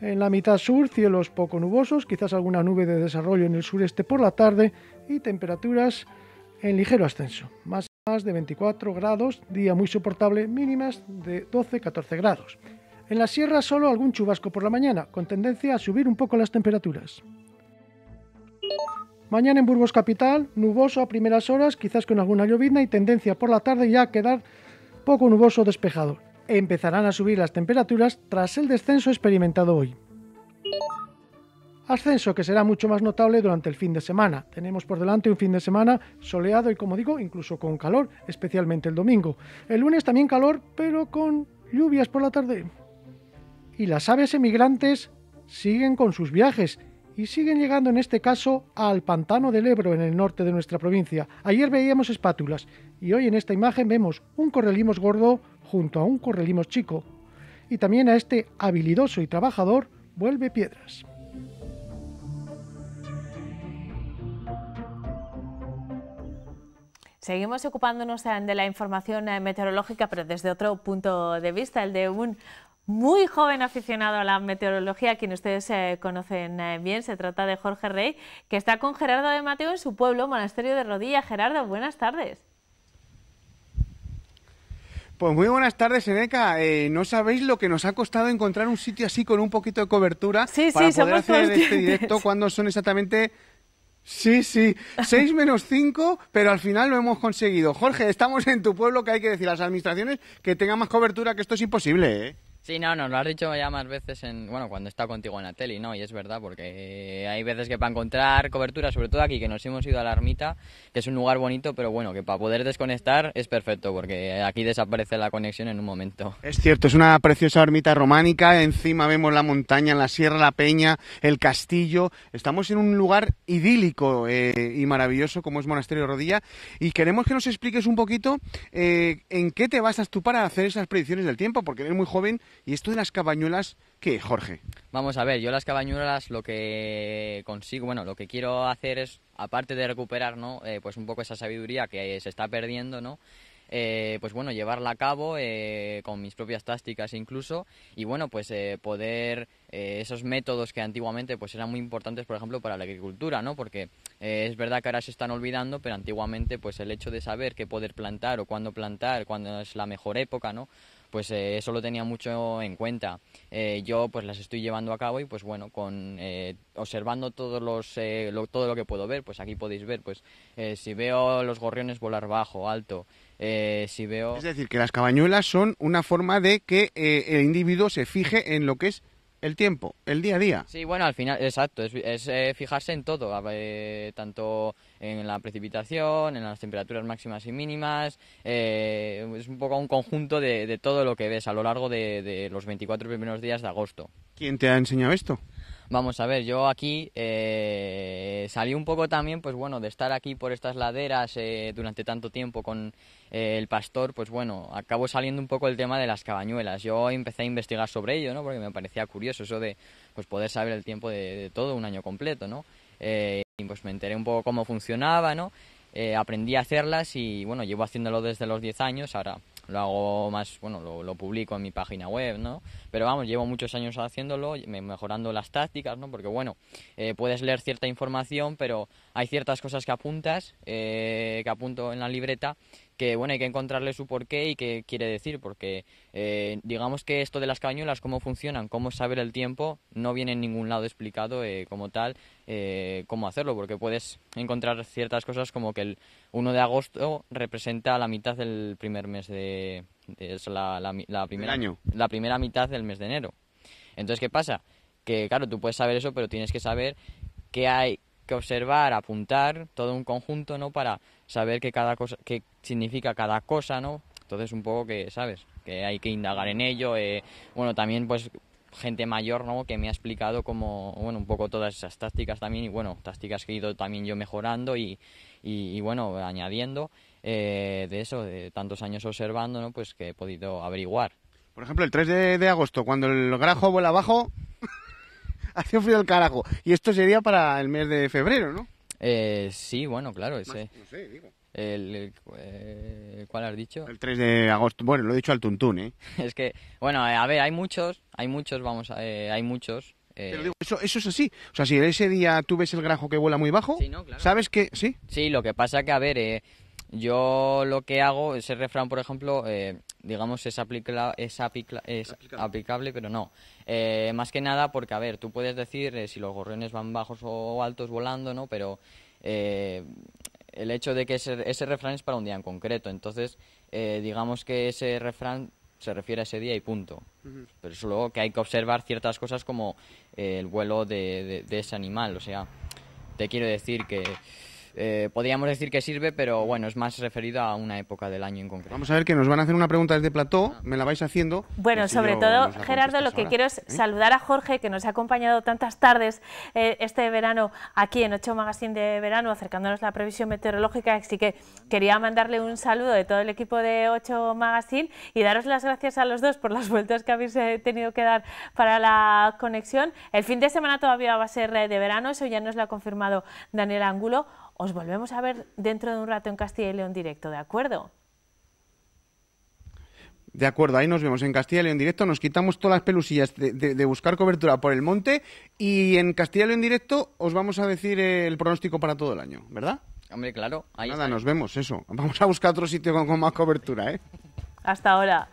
En la mitad sur, cielos poco nubosos, quizás alguna nube de desarrollo en el sureste por la tarde y temperaturas en ligero ascenso. Más de 24 grados, día muy soportable, mínimas de 12-14 grados. En la sierra solo algún chubasco por la mañana, con tendencia a subir un poco las temperaturas. Mañana en Burgos Capital, nuboso a primeras horas, quizás con alguna llovizna y tendencia por la tarde ya a quedar poco nuboso despejado. Empezarán a subir las temperaturas tras el descenso experimentado hoy. Ascenso que será mucho más notable durante el fin de semana. Tenemos por delante un fin de semana soleado y, como digo, incluso con calor, especialmente el domingo. El lunes también calor, pero con lluvias por la tarde. Y las aves emigrantes siguen con sus viajes y siguen llegando en este caso al pantano del Ebro en el norte de nuestra provincia. Ayer veíamos espátulas y hoy en esta imagen vemos un correlimos gordo junto a un correlimos chico. Y también a este habilidoso y trabajador vuelve piedras. Seguimos ocupándonos de la información meteorológica, pero desde otro punto de vista, el de un muy joven aficionado a la meteorología, quien ustedes eh, conocen eh, bien. Se trata de Jorge Rey, que está con Gerardo de Mateo en su pueblo, Monasterio de Rodilla. Gerardo, buenas tardes. Pues muy buenas tardes, Eneca. Eh, no sabéis lo que nos ha costado encontrar un sitio así con un poquito de cobertura para poder hacer este directo cuando son exactamente Sí, sí, 6 menos 5, pero al final lo hemos conseguido. Jorge, estamos en tu pueblo, que hay que decir a las administraciones que tengan más cobertura, que esto es imposible, ¿eh? Sí, no, nos lo has dicho ya más veces en, bueno, cuando he estado contigo en la tele, ¿no? Y es verdad, porque hay veces que para encontrar cobertura, sobre todo aquí, que nos hemos ido a la ermita, que es un lugar bonito, pero bueno, que para poder desconectar es perfecto, porque aquí desaparece la conexión en un momento. Es cierto, es una preciosa ermita románica, encima vemos la montaña, la sierra, la peña, el castillo, estamos en un lugar idílico eh, y maravilloso como es Monasterio Rodilla, y queremos que nos expliques un poquito eh, en qué te basas tú para hacer esas predicciones del tiempo, porque eres muy joven ¿Y esto de las cabañuelas qué, Jorge? Vamos a ver, yo las cabañuelas lo que consigo, bueno, lo que quiero hacer es, aparte de recuperar, ¿no? Eh, pues un poco esa sabiduría que se está perdiendo, ¿no? Eh, pues bueno, llevarla a cabo eh, con mis propias tácticas incluso y bueno, pues poder esos métodos que antiguamente pues eran muy importantes, por ejemplo, para la agricultura, ¿no? Porque es verdad que ahora se están olvidando, pero antiguamente pues el hecho de saber qué poder plantar o cuándo plantar, cuándo es la mejor época, ¿no? Pues eh, eso lo tenía mucho en cuenta. Eh, yo pues las estoy llevando a cabo y pues bueno, con eh, observando todos los, todo lo que puedo ver, pues aquí podéis ver, pues si veo los gorriones volar bajo, alto, si veo... Es decir, que las cabañuelas son una forma de que el individuo se fije en lo que es el tiempo, el día a día. Sí, bueno, al final, exacto, es, eh, fijarse en todo, eh, tanto en la precipitación, en las temperaturas máximas y mínimas, eh, es un poco un conjunto de, todo lo que ves a lo largo de, de los 24 primeros días de agosto. ¿Quién te ha enseñado esto? Vamos a ver, yo aquí eh, salí un poco también, pues bueno, de estar aquí por estas laderas eh, durante tanto tiempo con eh, el pastor, pues bueno, acabo saliendo un poco el tema de las cabañuelas. Yo empecé a investigar sobre ello, ¿no? Porque me parecía curioso eso de pues poder saber el tiempo de, todo un año completo, ¿no? Y pues me enteré un poco cómo funcionaba, ¿no? aprendí a hacerlas y bueno, llevo haciéndolo desde los 10 años, ahora lo hago más, bueno, lo, publico en mi página web, ¿no? Pero vamos, llevo muchos años haciéndolo, mejorando las tácticas, ¿no? Porque bueno, eh, puedes leer cierta información, pero hay ciertas cosas que apuntas, eh, que apunto en la libreta, que bueno, hay que encontrarle su porqué y qué quiere decir, porque eh, digamos que esto de las cabañuelas, cómo funcionan, cómo saber el tiempo, no viene en ningún lado explicado eh, como tal eh, cómo hacerlo, porque puedes encontrar ciertas cosas como que el 1 de agosto representa la mitad del primer mes de... es la, la, primera, año. la primera mitad del mes de enero. Entonces, ¿qué pasa? Que claro, tú puedes saber eso, pero tienes que saber qué hay que observar, apuntar, todo un conjunto, ¿no? Para saber qué cada cosa, qué significa cada cosa, ¿no? Entonces un poco que, ¿sabes? Que hay que indagar en ello. Eh, bueno, también pues gente mayor, ¿no? Que me ha explicado como, bueno, un poco todas esas tácticas también y bueno, tácticas que he ido también yo mejorando y, y, bueno, añadiendo eh, de eso, de tantos años observando, ¿no? Pues que he podido averiguar. Por ejemplo, el 3 de, de agosto, cuando el grajo vuela abajo, (laughs) hace frío el carajo. Y esto sería para el mes de febrero, ¿no? Eh, sí, bueno, claro, ese. no sé, digo. El, eh, ¿Cuál has dicho? El 3 de agosto. Bueno, lo he dicho al tuntún, ¿eh? (laughs) es que, bueno, a ver, hay muchos, hay muchos, vamos, eh, hay muchos. Eh. Pero digo, eso, eso es así. O sea, si ese día tú ves el grajo que vuela muy bajo, ¿sabes que sí? Sí, lo que pasa que, a ver, eh, yo lo que hago, ese refrán, por ejemplo, eh, digamos, es, es, aplicable, pero no. Eh, más que nada porque, a ver, tú puedes decir eh, si los gorriones van bajos o altos volando, ¿no? Pero el hecho de que ese, ese, refrán es para un día en concreto. Entonces, digamos que ese refrán se refiere a ese día y punto. Pero es luego que hay que observar ciertas cosas como el vuelo de, de ese animal. O sea, te quiero decir que eh, podríamos decir que sirve, pero bueno, es más referido a una época del año en concreto. Vamos a ver que nos van a hacer una pregunta desde plató, me la vais haciendo. Bueno, sobre todo, Gerardo, lo que quiero es ¿eh? saludar a Jorge, que nos ha acompañado tantas tardes eh, este verano aquí en Ocho Magazine de verano, acercándonos la previsión meteorológica, así que quería mandarle un saludo de todo el equipo de Ocho Magazine y daros las gracias a los dos por las vueltas que habéis tenido que dar para la conexión. El fin de semana todavía va a ser de verano, eso ya nos lo ha confirmado Daniel Angulo os volvemos a ver dentro de un rato en Castilla y León directo, ¿de acuerdo? De acuerdo, ahí nos vemos en Castilla y León directo, nos quitamos todas las pelusillas de, buscar cobertura por el monte y en Castilla y León directo os vamos a decir el pronóstico para todo el año, ¿verdad? Hombre, claro. Ahí Nada, nos vemos, eso. Vamos a buscar otro sitio con, más cobertura, ¿eh? Hasta ahora.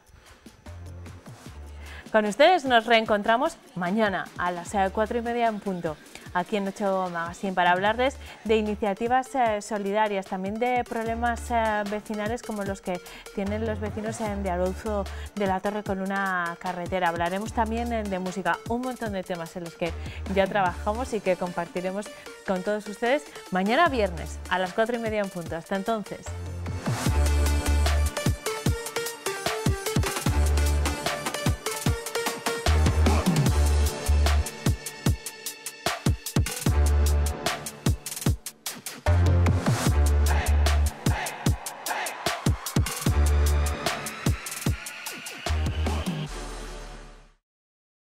Con ustedes nos reencontramos mañana a las eh, cuatro y media en punto aquí en Ocho Magazine para hablarles de iniciativas eh, solidarias, también de problemas eh, vecinales como los que tienen los vecinos en de Arauzo de la Torre con una carretera. Hablaremos también eh, de música, un montón de temas en los que ya trabajamos y que compartiremos con todos ustedes mañana viernes a las cuatro y media en punto. Hasta entonces.